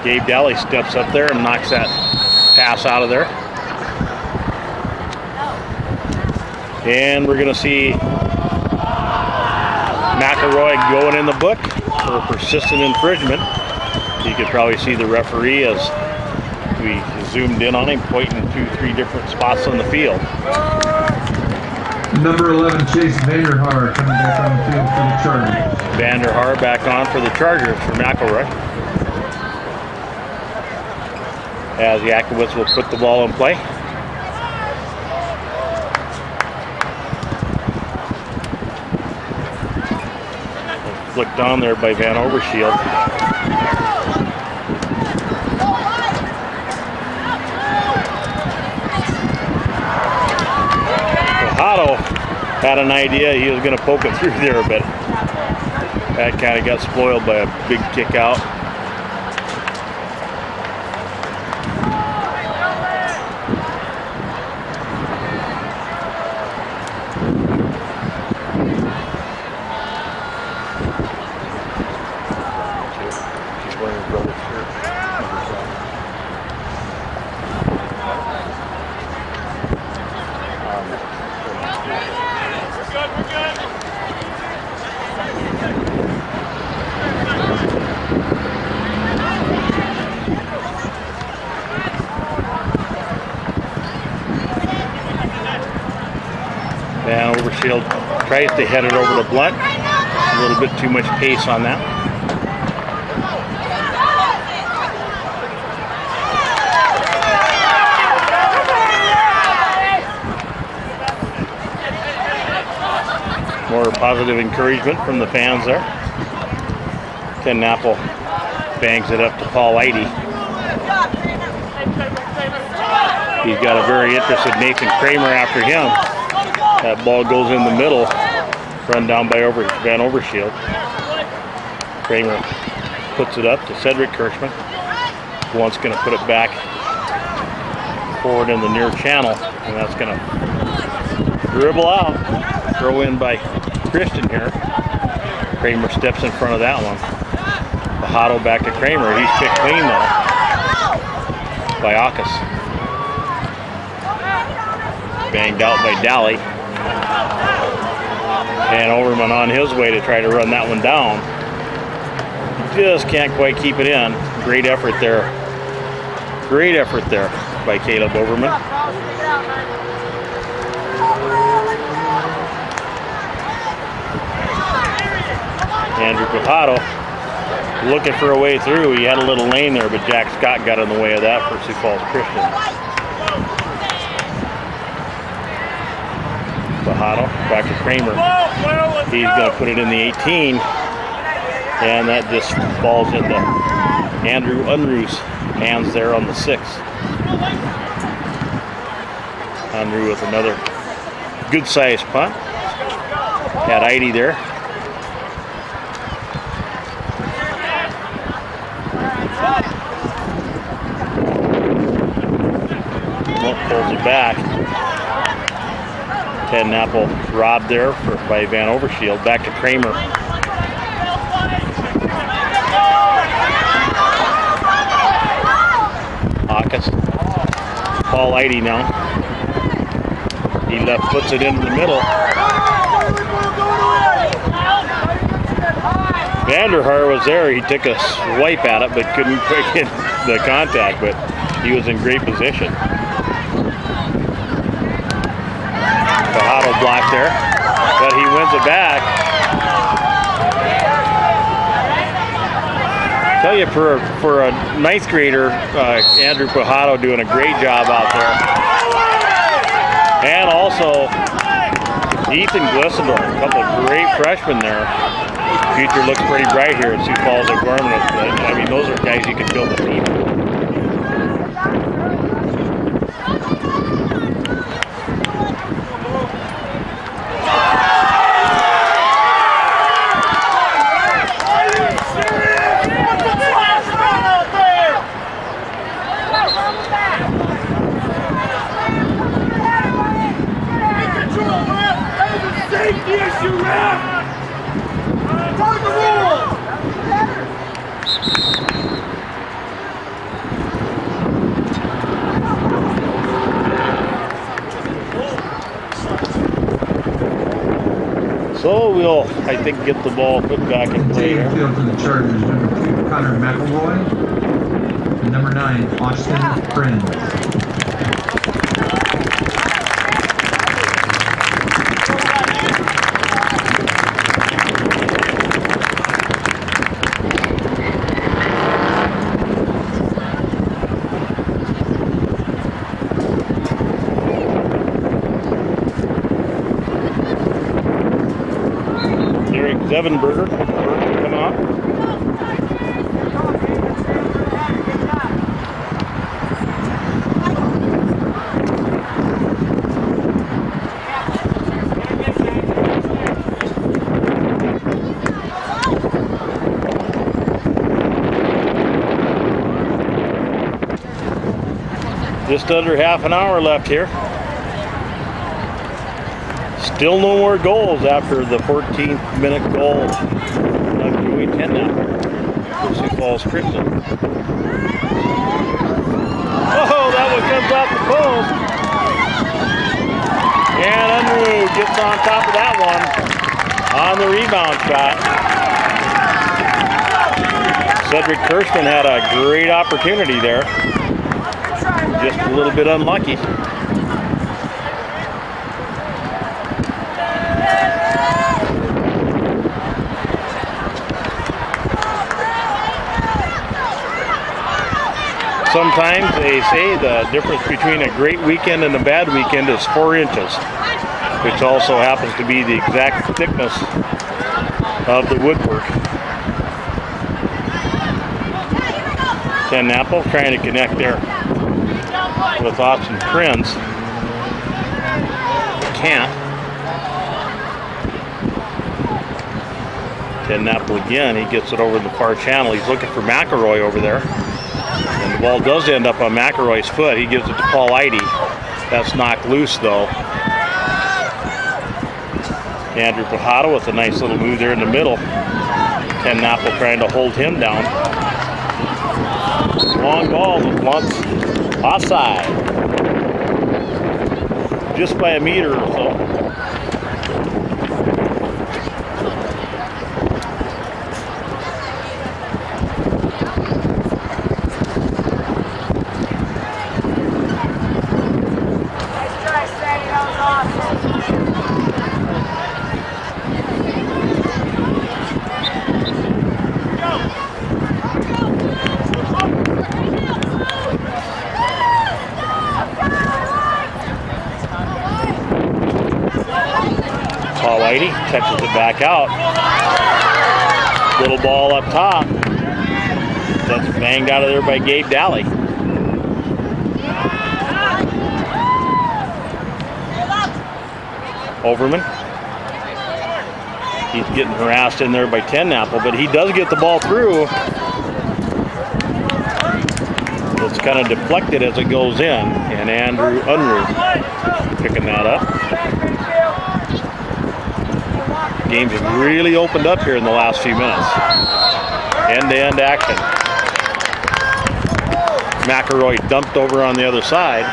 Gabe Daly steps up there and knocks that pass out of there. And we're going to see McElroy going in the book for persistent infringement. You could probably see the referee as we zoomed in on him, pointing to three different spots on the field. Number 11, Chase Vanderhaar coming back on the field for the Chargers. Vanderhaar back on for the Chargers for McElroy. as Jakowicz will put the ball in play. Flicked on there by Van Overshield. Had an idea he was going to poke it through there, but that kind of got spoiled by a big kick out. Van Overshield tries to head it over to Blunt. A little bit too much pace on that. More positive encouragement from the fans there. Ten Napel bangs it up to Paul Heide. He's got a very interested Nathan Kramer after him. That ball goes in the middle, run down by over Van Overshield. Kramer puts it up to Cedric Kirschman. Blunt's going to put it back forward in the near channel, and that's going to dribble out. Throw in by Christian here. Kramer steps in front of that one. Fajardo back to Kramer. He's kicked clean though by Akas. Banged out by Daly. And Overman on his way to try to run that one down. Just can't quite keep it in. Great effort there. Great effort there by Caleb Overman. Andrew Fajardo looking for a way through. He had a little lane there, but Jack Scott got in the way of that for Sioux Falls Christian. Fajardo to Kramer. He's going to put it in the 18, and that just falls into Andrew Unruh's hands there on the six. Unruh with another good-sized punt. Had Heide there. pulls it back. Napel robbed there for, by Van Overshield. Back to Kramer. Hawkins. Paul Heide now. He left puts it into the middle. Vanderhaar was there. He took a swipe at it, but couldn't break in the contact. But he was in great position. Fajardo block there, but he wins it back. Tell you for for a ninth grader, uh, Andrew Fajardo doing a great job out there, and also Ethan Glissendorf, a couple of great freshmen there. Future looks pretty bright here at Sioux Falls O'Gorman. I mean, those are guys you can build a team. So we'll, I think, get the ball put back in play here. field for the Chargers, number two, Connor McElroy. And number nine, Austin Friends. Zevenbergen Berger coming up. Just under half an hour left here. Still no more goals after the 14th minute goal of Dewey for Sioux Falls Christian. Oh, that one comes off the post. And Unruh gets on top of that one on the rebound shot. Cedric Kirschman had a great opportunity there. Just a little bit unlucky. Sometimes they say the difference between a great weekend and a bad weekend is four inches, which also happens to be the exact thickness of the woodwork. Ten Napel trying to connect there with Austin Prince. Can't. Ten Napel again, he gets it over in the far channel. He's looking for McElroy over there. And the ball does end up on McElroy's foot. He gives it to Paul Heide. That's knocked loose though. Andrew Fajardo with a nice little move there in the middle. Ten Napel trying to hold him down. Long ball once offside. Just by a meter or so. Paul Heide catches it back out. Little ball up top. That's banged out of there by Gabe Daly. Overman. He's getting harassed in there by Ten Napel, but he does get the ball through. It's kind of deflected as it goes in, and Andrew Unruh picking that up. Game's really opened up here in the last few minutes. End-to-end action. McElroy dumped over on the other side.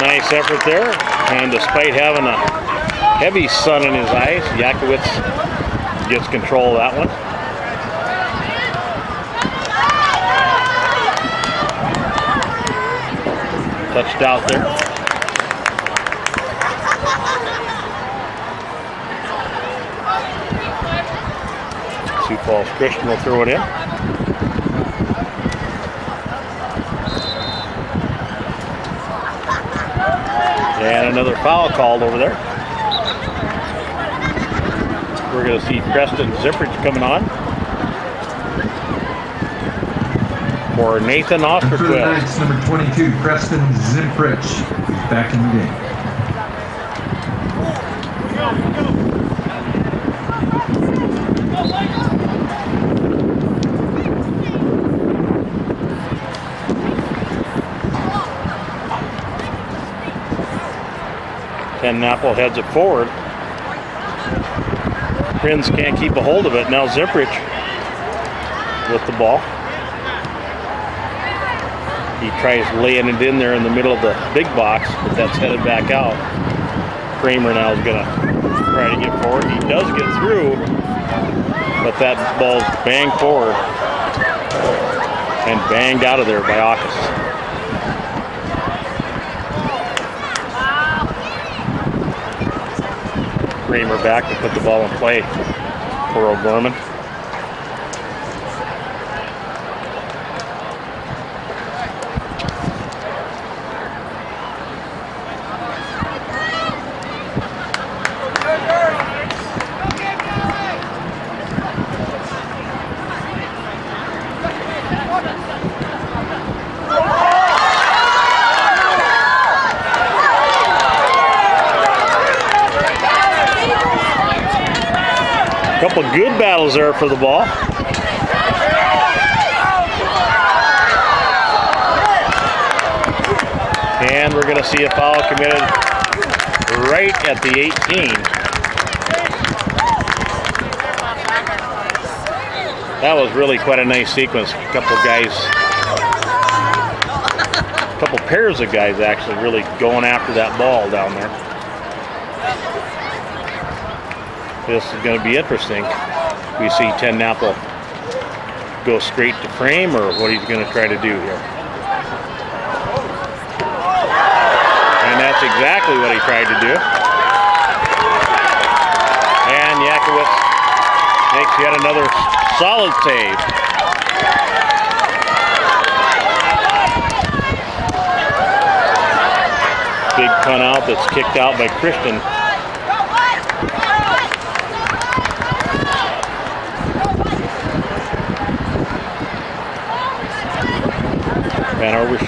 Nice effort there. And despite having a heavy sun in his eyes, Jakowicz gets control of that one. Touched out there. Sioux Falls Christian will throw it in. And another foul called over there. We're going to see Preston Zipprich coming on. For Nathan And for the Osterquist. Knights, number 22, Preston Zipprich, is back in the game. Ten Napel heads it forward. Prinz can't keep a hold of it. Now Zipprich with the ball. He tries laying it in there in the middle of the big box, but that's headed back out. Kramer now is gonna try to get forward. He does get through, but that ball's banged forward and banged out of there by Aukus. Kramer back to put the ball in play for O'Gorman. Couple good battles there for the ball. And we're going to see a foul committed right at the 18. That was really quite a nice sequence. A couple guys, a couple pairs of guys actually really going after that ball down there. This is going to be interesting. We see Ten Napel go straight to frame or what he's going to try to do here. And that's exactly what he tried to do. And Jakowicz makes yet another solid save. Big punt out that's kicked out by Christian.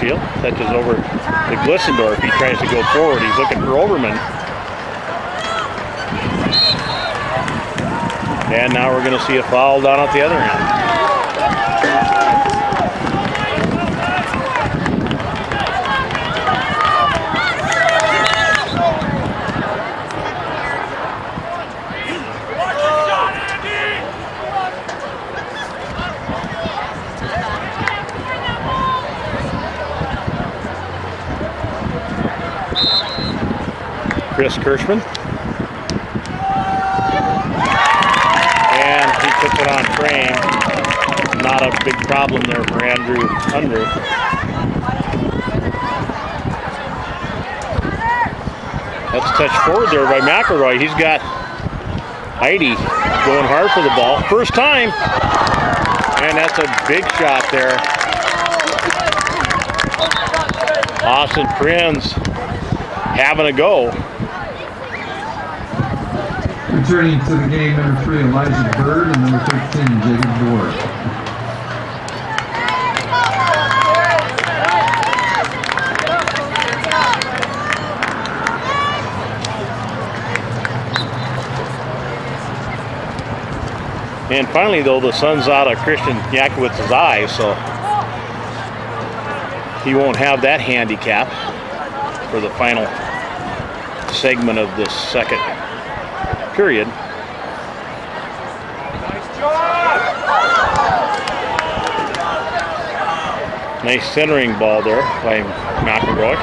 Van Overshield touches over to Glissendorf. He tries to go forward. He's looking for Overman. And now we're going to see a foul down at the other end. Chris Kirschman. And he puts it on frame. Not a big problem there for Andrew Unruh. That's touched forward there by McElroy. He's got Heide going hard for the ball. First time. And that's a big shot there. Austin Prinz having a go. Returning to the game, number three, Elijah Bird, and number 13, Jacob Ward. And finally, though, the sun's out of Kristian Jakowicz's eye, so he won't have that handicap for the final segment of this second period. Nice centering ball there by McElroy.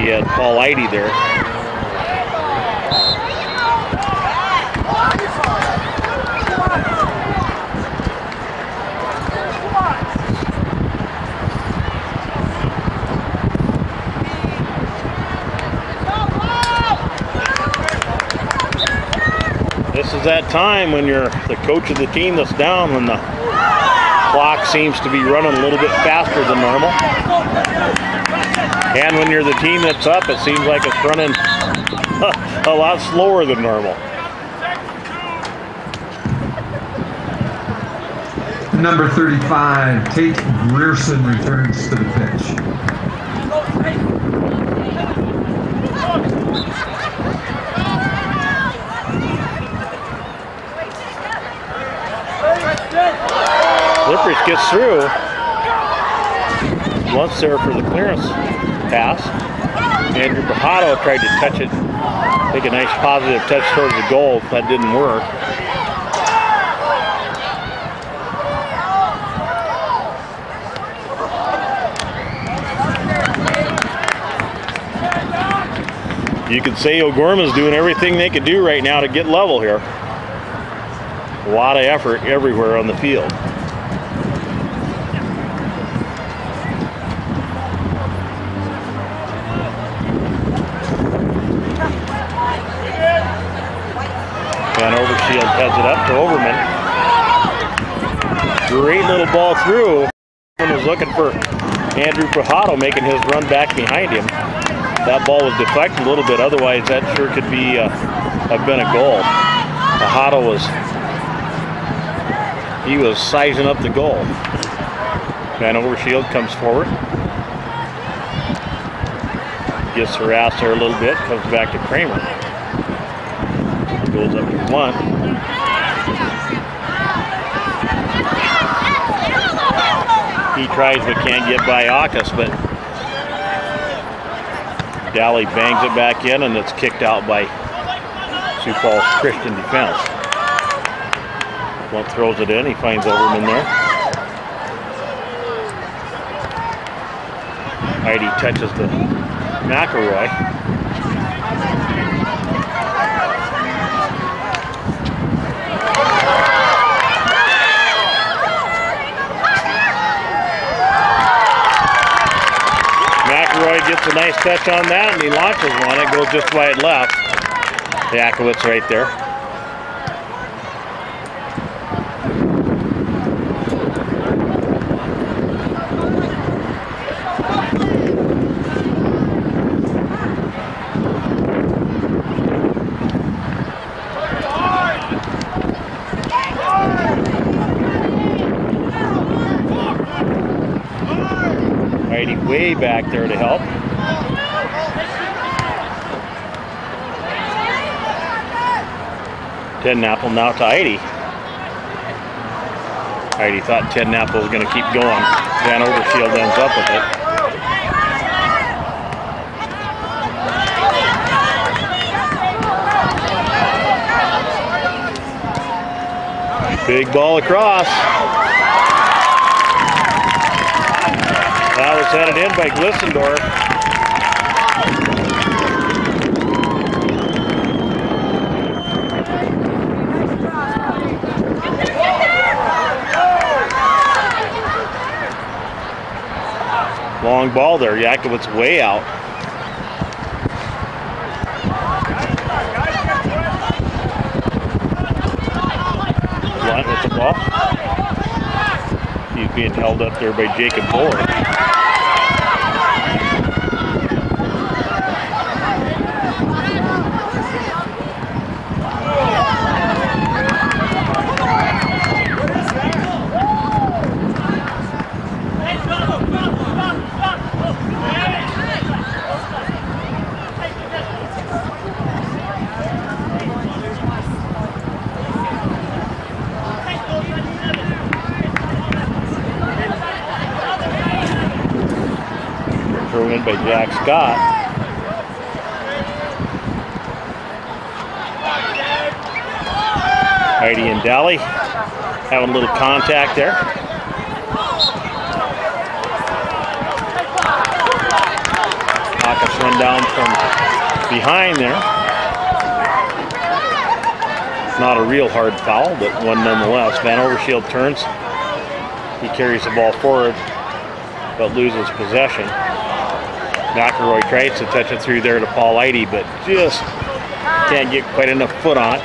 He had Paul Heide there. That time when you're the coach of the team that's down when the clock seems to be running a little bit faster than normal. And when you're the team that's up, it seems like it's running a lot slower than normal. Number 35, Tate Grierson returns to the pitch. Gets through. Once there for the clearance pass. Andrew Fajardo tried to touch it, take a nice positive touch towards the goal. That didn't work. You could say O'Gorman's doing everything they could do right now to get level here. A lot of effort everywhere on the field. Van Overshield heads it up to Overman. Great little ball through. Overman was looking for Andrew Fajardo making his run back behind him. That ball was deflected a little bit, otherwise that sure could be uh, have been a goal. Fajardo was he was sizing up the goal. Van Overshield comes forward. Gets harassed there a little bit, comes back to Kramer. Goes up to one. He tries but can't get by Akas, but Daly bangs it back in and it's kicked out by Sioux Falls Christian defense. One throws it in, he finds Overman there. Heide touches the McElroy. Gets a nice touch on that and he launches one. It goes just wide left. Jakowicz right there. Way back there to help. Ten Napel now to Heide. Heide thought Ten Napel was going to keep going. Van Overshield ends up with it. Big ball across. That was headed in by Glissendorf. Long ball there. Jakowicz way out. Blunt with the ball. He's being held up there by Jacob Bohr. By Jack Scott. Heide and Daly having a little contact there. Akas run down from behind there. Not a real hard foul, but one nonetheless. Van Overshield turns. He carries the ball forward, but loses possession. McElroy tries to touch it through there to Paul Heide, but just can't get quite enough foot on it.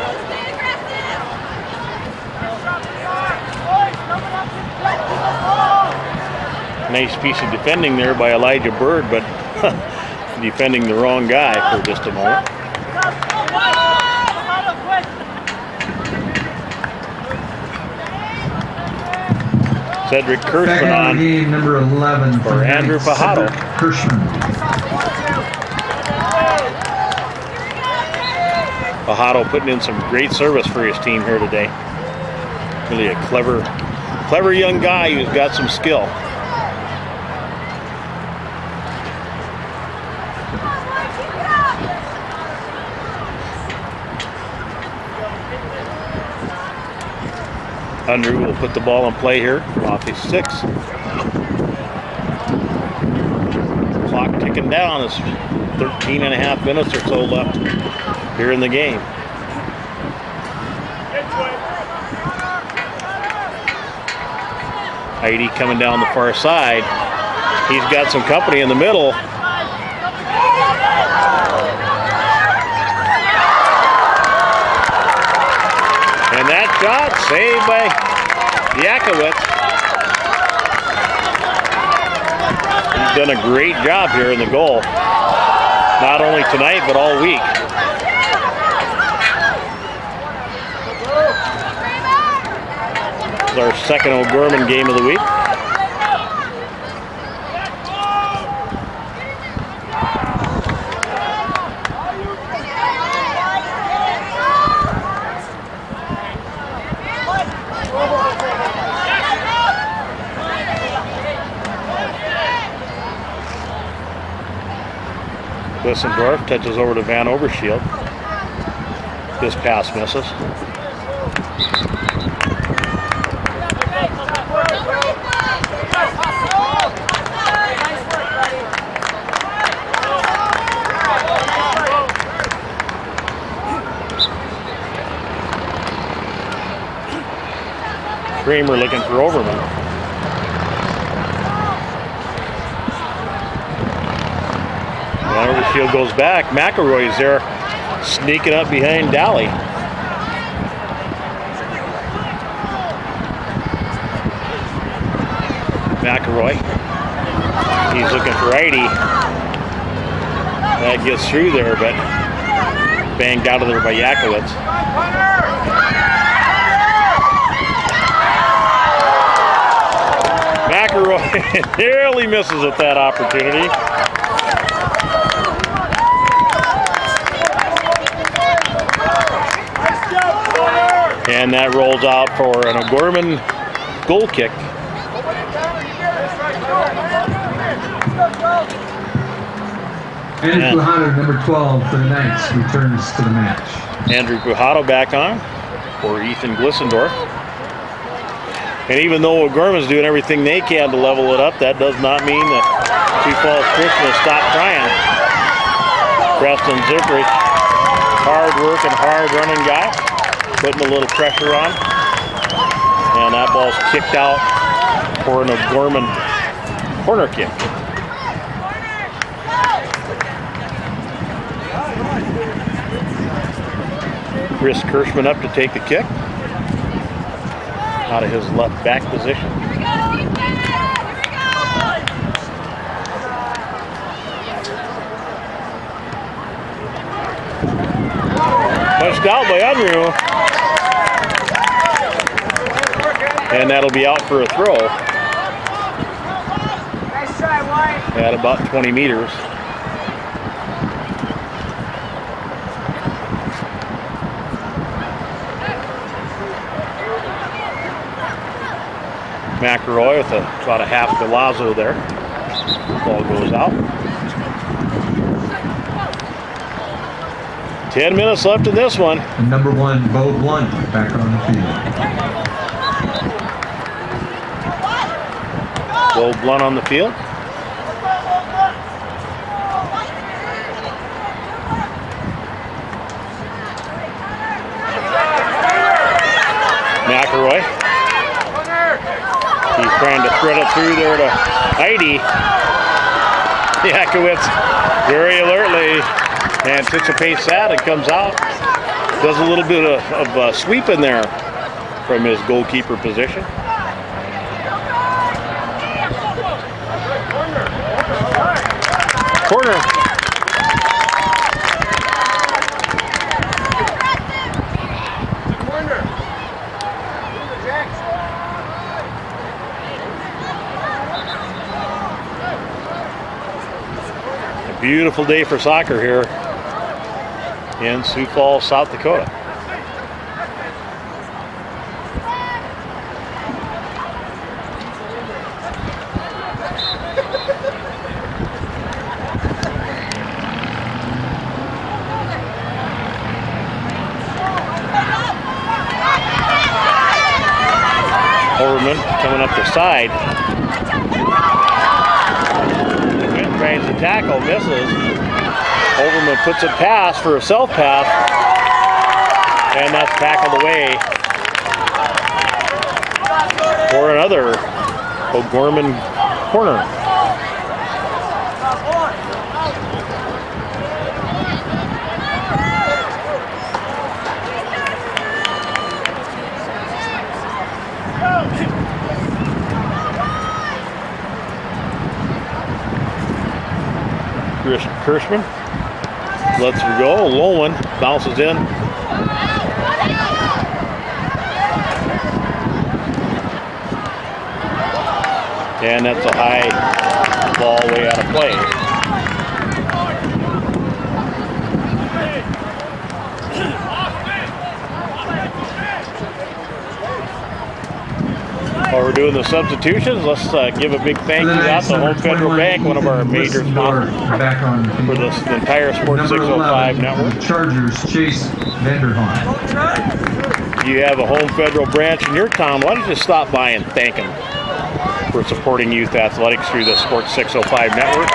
Nice piece of defending there by Elijah Bird, but defending the wrong guy for just a moment. Cedric Kirschman on game, number 11 for Andrew Fajardo. Kirschman. Fajardo putting in some great service for his team here today. Really a clever, clever young guy who's got some skill. Andrew will put the ball in play here off his six. Clock ticking down as 13 and a half minutes or so left here in the game. Heide coming down the far side. He's got some company in the middle. And that shot saved by Jakowicz. He's done a great job here in the goal. Not only tonight, but all week. Is our second O'Gorman game of the week. Glissendorf touches over to Van Overshield. This pass misses. Kramer looking for Overman. Overshield goes back. McElroy's there sneaking up behind Daly. McElroy. He's looking for 80. That gets through there, but banged out of there by Jakowicz. Nearly misses at that opportunity. And that rolls out for an O'Gorman goal kick. Andrew. Fajardo, number 12 for the Knights, returns to the match. Andrew Fajardo back on for Ethan Glissendorf. And even though O'Gorman's doing everything they can to level it up, that does not mean that Sioux Falls Christian has stopped trying. Preston Zipprich, hard working, hard running guy, putting a little pressure on. And that ball's kicked out for an O'Gorman corner kick. Chris Kirschman up to take the kick out of his left back position. Touched out by Unruh. And that'll be out for a throw Nice try, White. at about 20 meters. McElroy with a, about a half Galazzo there. Ball goes out. 10 minutes left in this one. And number one, Bo Blunt, back on the field. Bo Blunt on the field. McElroy. He's trying to thread it through there to Heide. Jakowicz very alertly anticipates that and comes out. Does a little bit of, of uh, sweep in there from his goalkeeper position. Corner. Beautiful day for soccer here in Sioux Falls, South Dakota. Overman coming up the side. Tries tackle, misses. Overman puts it past for a self pass. And that's tackled away for another O'Gorman corner. Chris Kirschman lets her go. Lowen bounces in. And that's a high ball way out of play. We're doing the substitutions, let's uh, give a big thank you out to Home Federal Bank, one of our major sponsors Back on for this entire Sports 605 network. Chargers Chase Vanderhaar. you have a Home Federal branch in your town, why don't you stop by and thank them for supporting youth athletics through the Sports 605 network.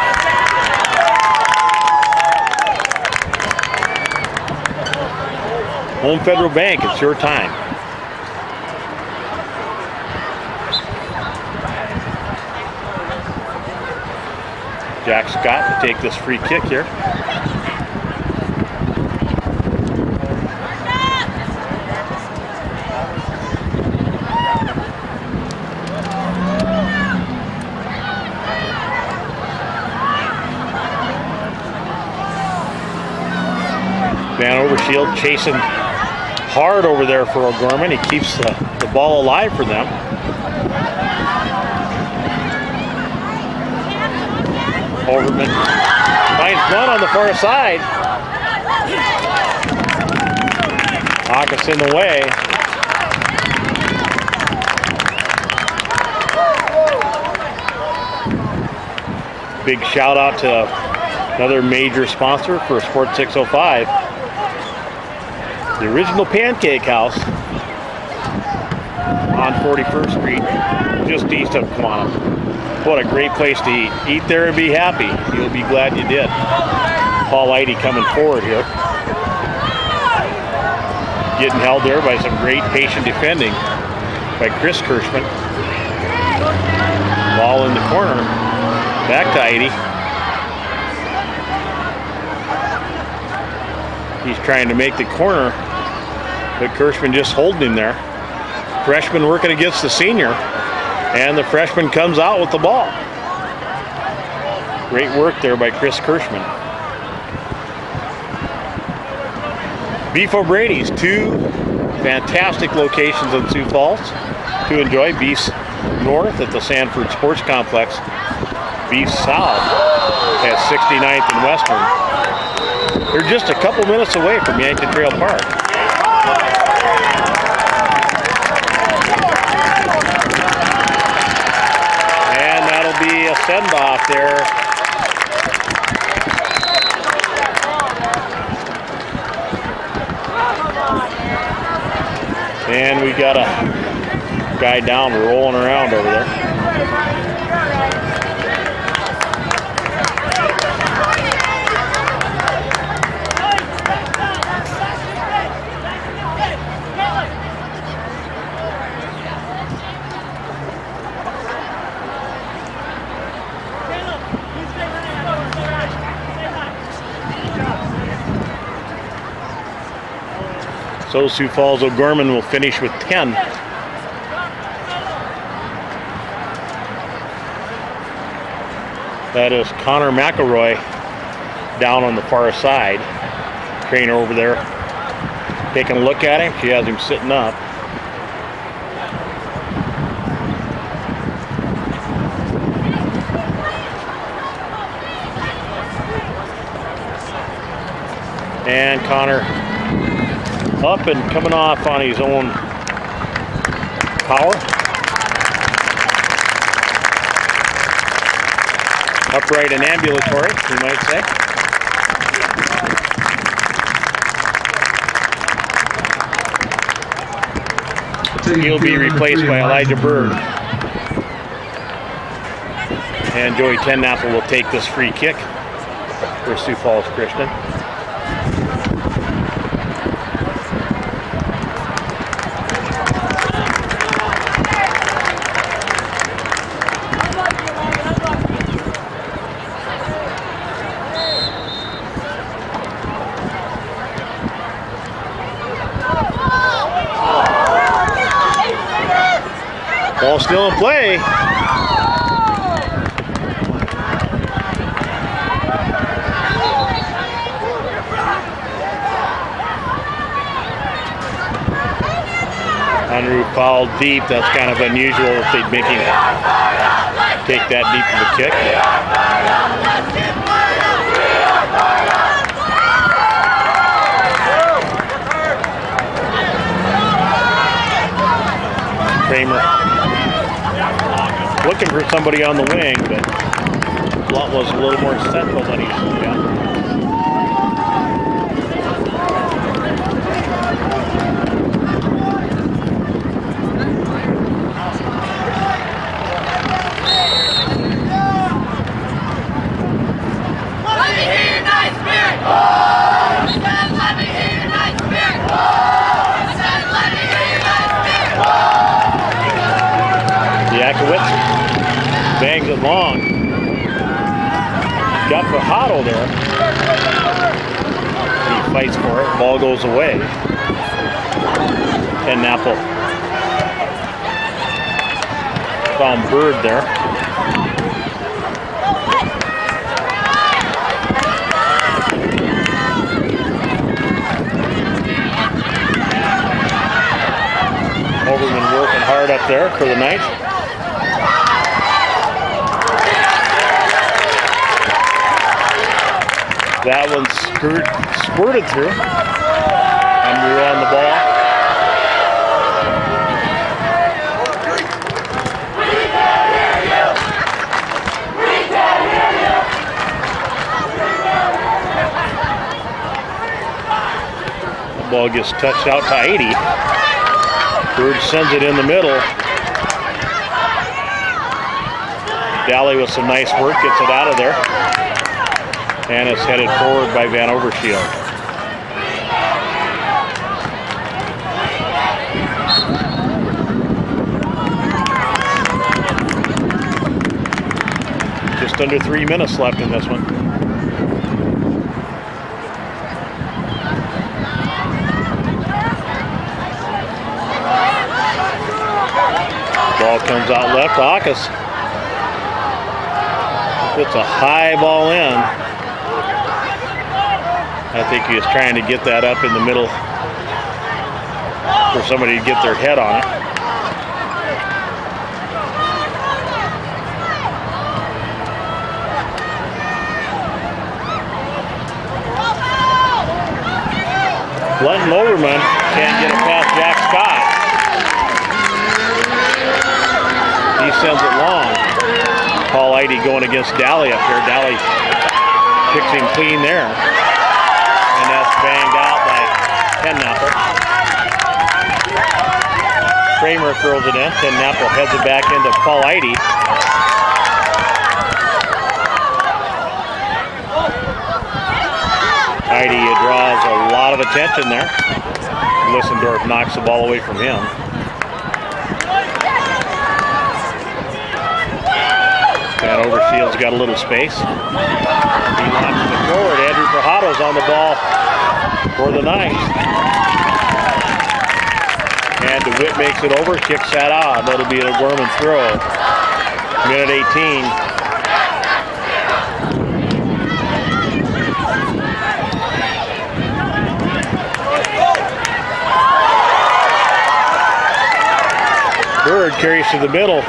Home Federal Bank, it's your time. Jack Scott to take this free kick here. Van Overshield chasing hard over there for O'Gorman. He keeps the, the ball alive for them. Overman finds one on the far side. Hawkins in the way. Big shout out to another major sponsor for Sport 605. The original Pancake House on 41st Street, just east of Kiwanis. What a great place to eat. Eat there and be happy. You'll be glad you did. Paul Heide coming forward here. Getting held there by some great patient defending by Chris Kirschman. Ball in the corner. Back to Heide. He's trying to make the corner, but Kirschman just holding him there. Freshman working against the senior, and the freshman comes out with the ball. Great work there by Chris Kirschman. Beef O'Brady's, two fantastic locations in Sioux Falls to enjoy. Beef's North at the Sanford Sports Complex. Beef South at 69th and Western. They're just a couple minutes away from Yankton Trail Park. And send-off there. And we got a guy down rolling around over there. So Sioux Falls O'Gorman will finish with 10. That is Connor McElroy down on the far side. Trainer over there taking a look at him. She has him sitting up. And Connor up and coming off on his own power. Upright and ambulatory, you might say. He'll be replaced by Elijah Bird. And Joey Ten Napel will take this free kick. for Sioux Falls Christian. Ball still in play. Unruh fouled deep. That's kind of unusual if they'd make him take that deep of a kick. Kramer looking for somebody on the wing, but Blunt was a little more central than he should have been. Jakowicz bangs it long. Got Fajardo there. He fights for it. Ball goes away. And Napel found Bird there. Overman working hard up there for the night. That one squirt, squirted through. And we were on the ball. The ball gets touched out to 80. Bird sends it in the middle. Daly with some nice work gets it out of there. And it's headed forward by Van Overshield. Just under three minutes left in this one. Ball comes out left. Akas puts a high ball in. I think he was trying to get that up in the middle for somebody to get their head on it. Blunt Overman can't get it past Jack Scott. He sends it long. Paul Going Daly up here. Daly picks him clean there. And that's banged out by Ten Napel. Kramer throws it in. Ten Napel heads it back into Paul Heide. Heide draws a lot of attention there. Glissendorf knocks the ball away from him. Van Overshield's got a little space. He launches it forward. Andrew Fajardo's on the ball for the ninth. And DeWitt makes it over, kicks that out. That'll be O'Gorman throw. Minute 18. Bird carries to the middle.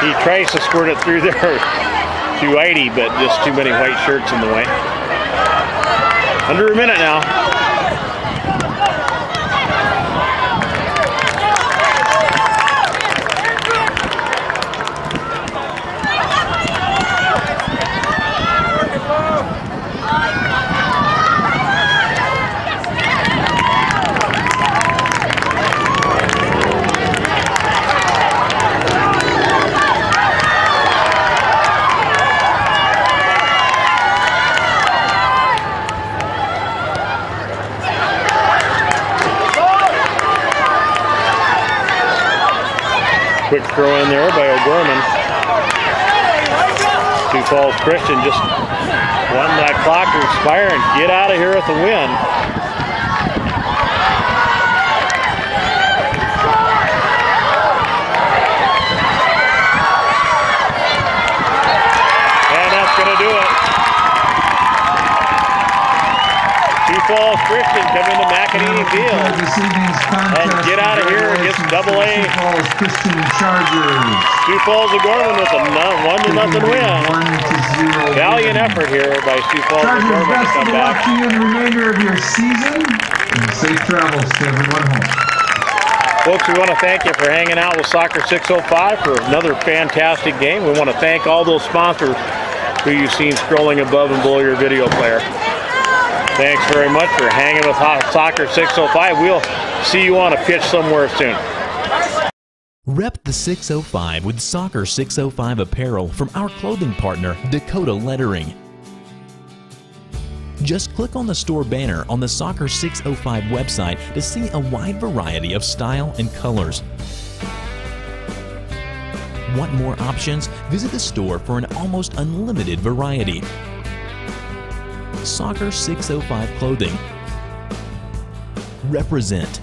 He tries to squirt it through there to 80, but just too many white shirts in the way. Under a minute now. Christian just wanting that clock to expire and get out of here with the win. And that's going to do it. Sioux Falls Christian come into McEneaney Field and get out of here against Double A. Sioux Falls Christian Chargers. Sioux Falls O'Gorman with a one to nothing win. One to zero. Valiant effort here by Sioux Falls O'Gorman to best come of luck back. to you in the remainder of your season. And safe travels to everyone home. Folks, we want to thank you for hanging out with Soccer 605 for another fantastic game. We want to thank all those sponsors who you've seen scrolling above and below your video player. Thanks very much for hanging with Soccer 605. We'll see you on a pitch somewhere soon. The 605 with Soccer 605 apparel from our clothing partner, Dakota Lettering. Just click on the store banner on the Soccer 605 website to see a wide variety of style and colors. Want more options? Visit the store for an almost unlimited variety. Soccer 605 clothing. Represent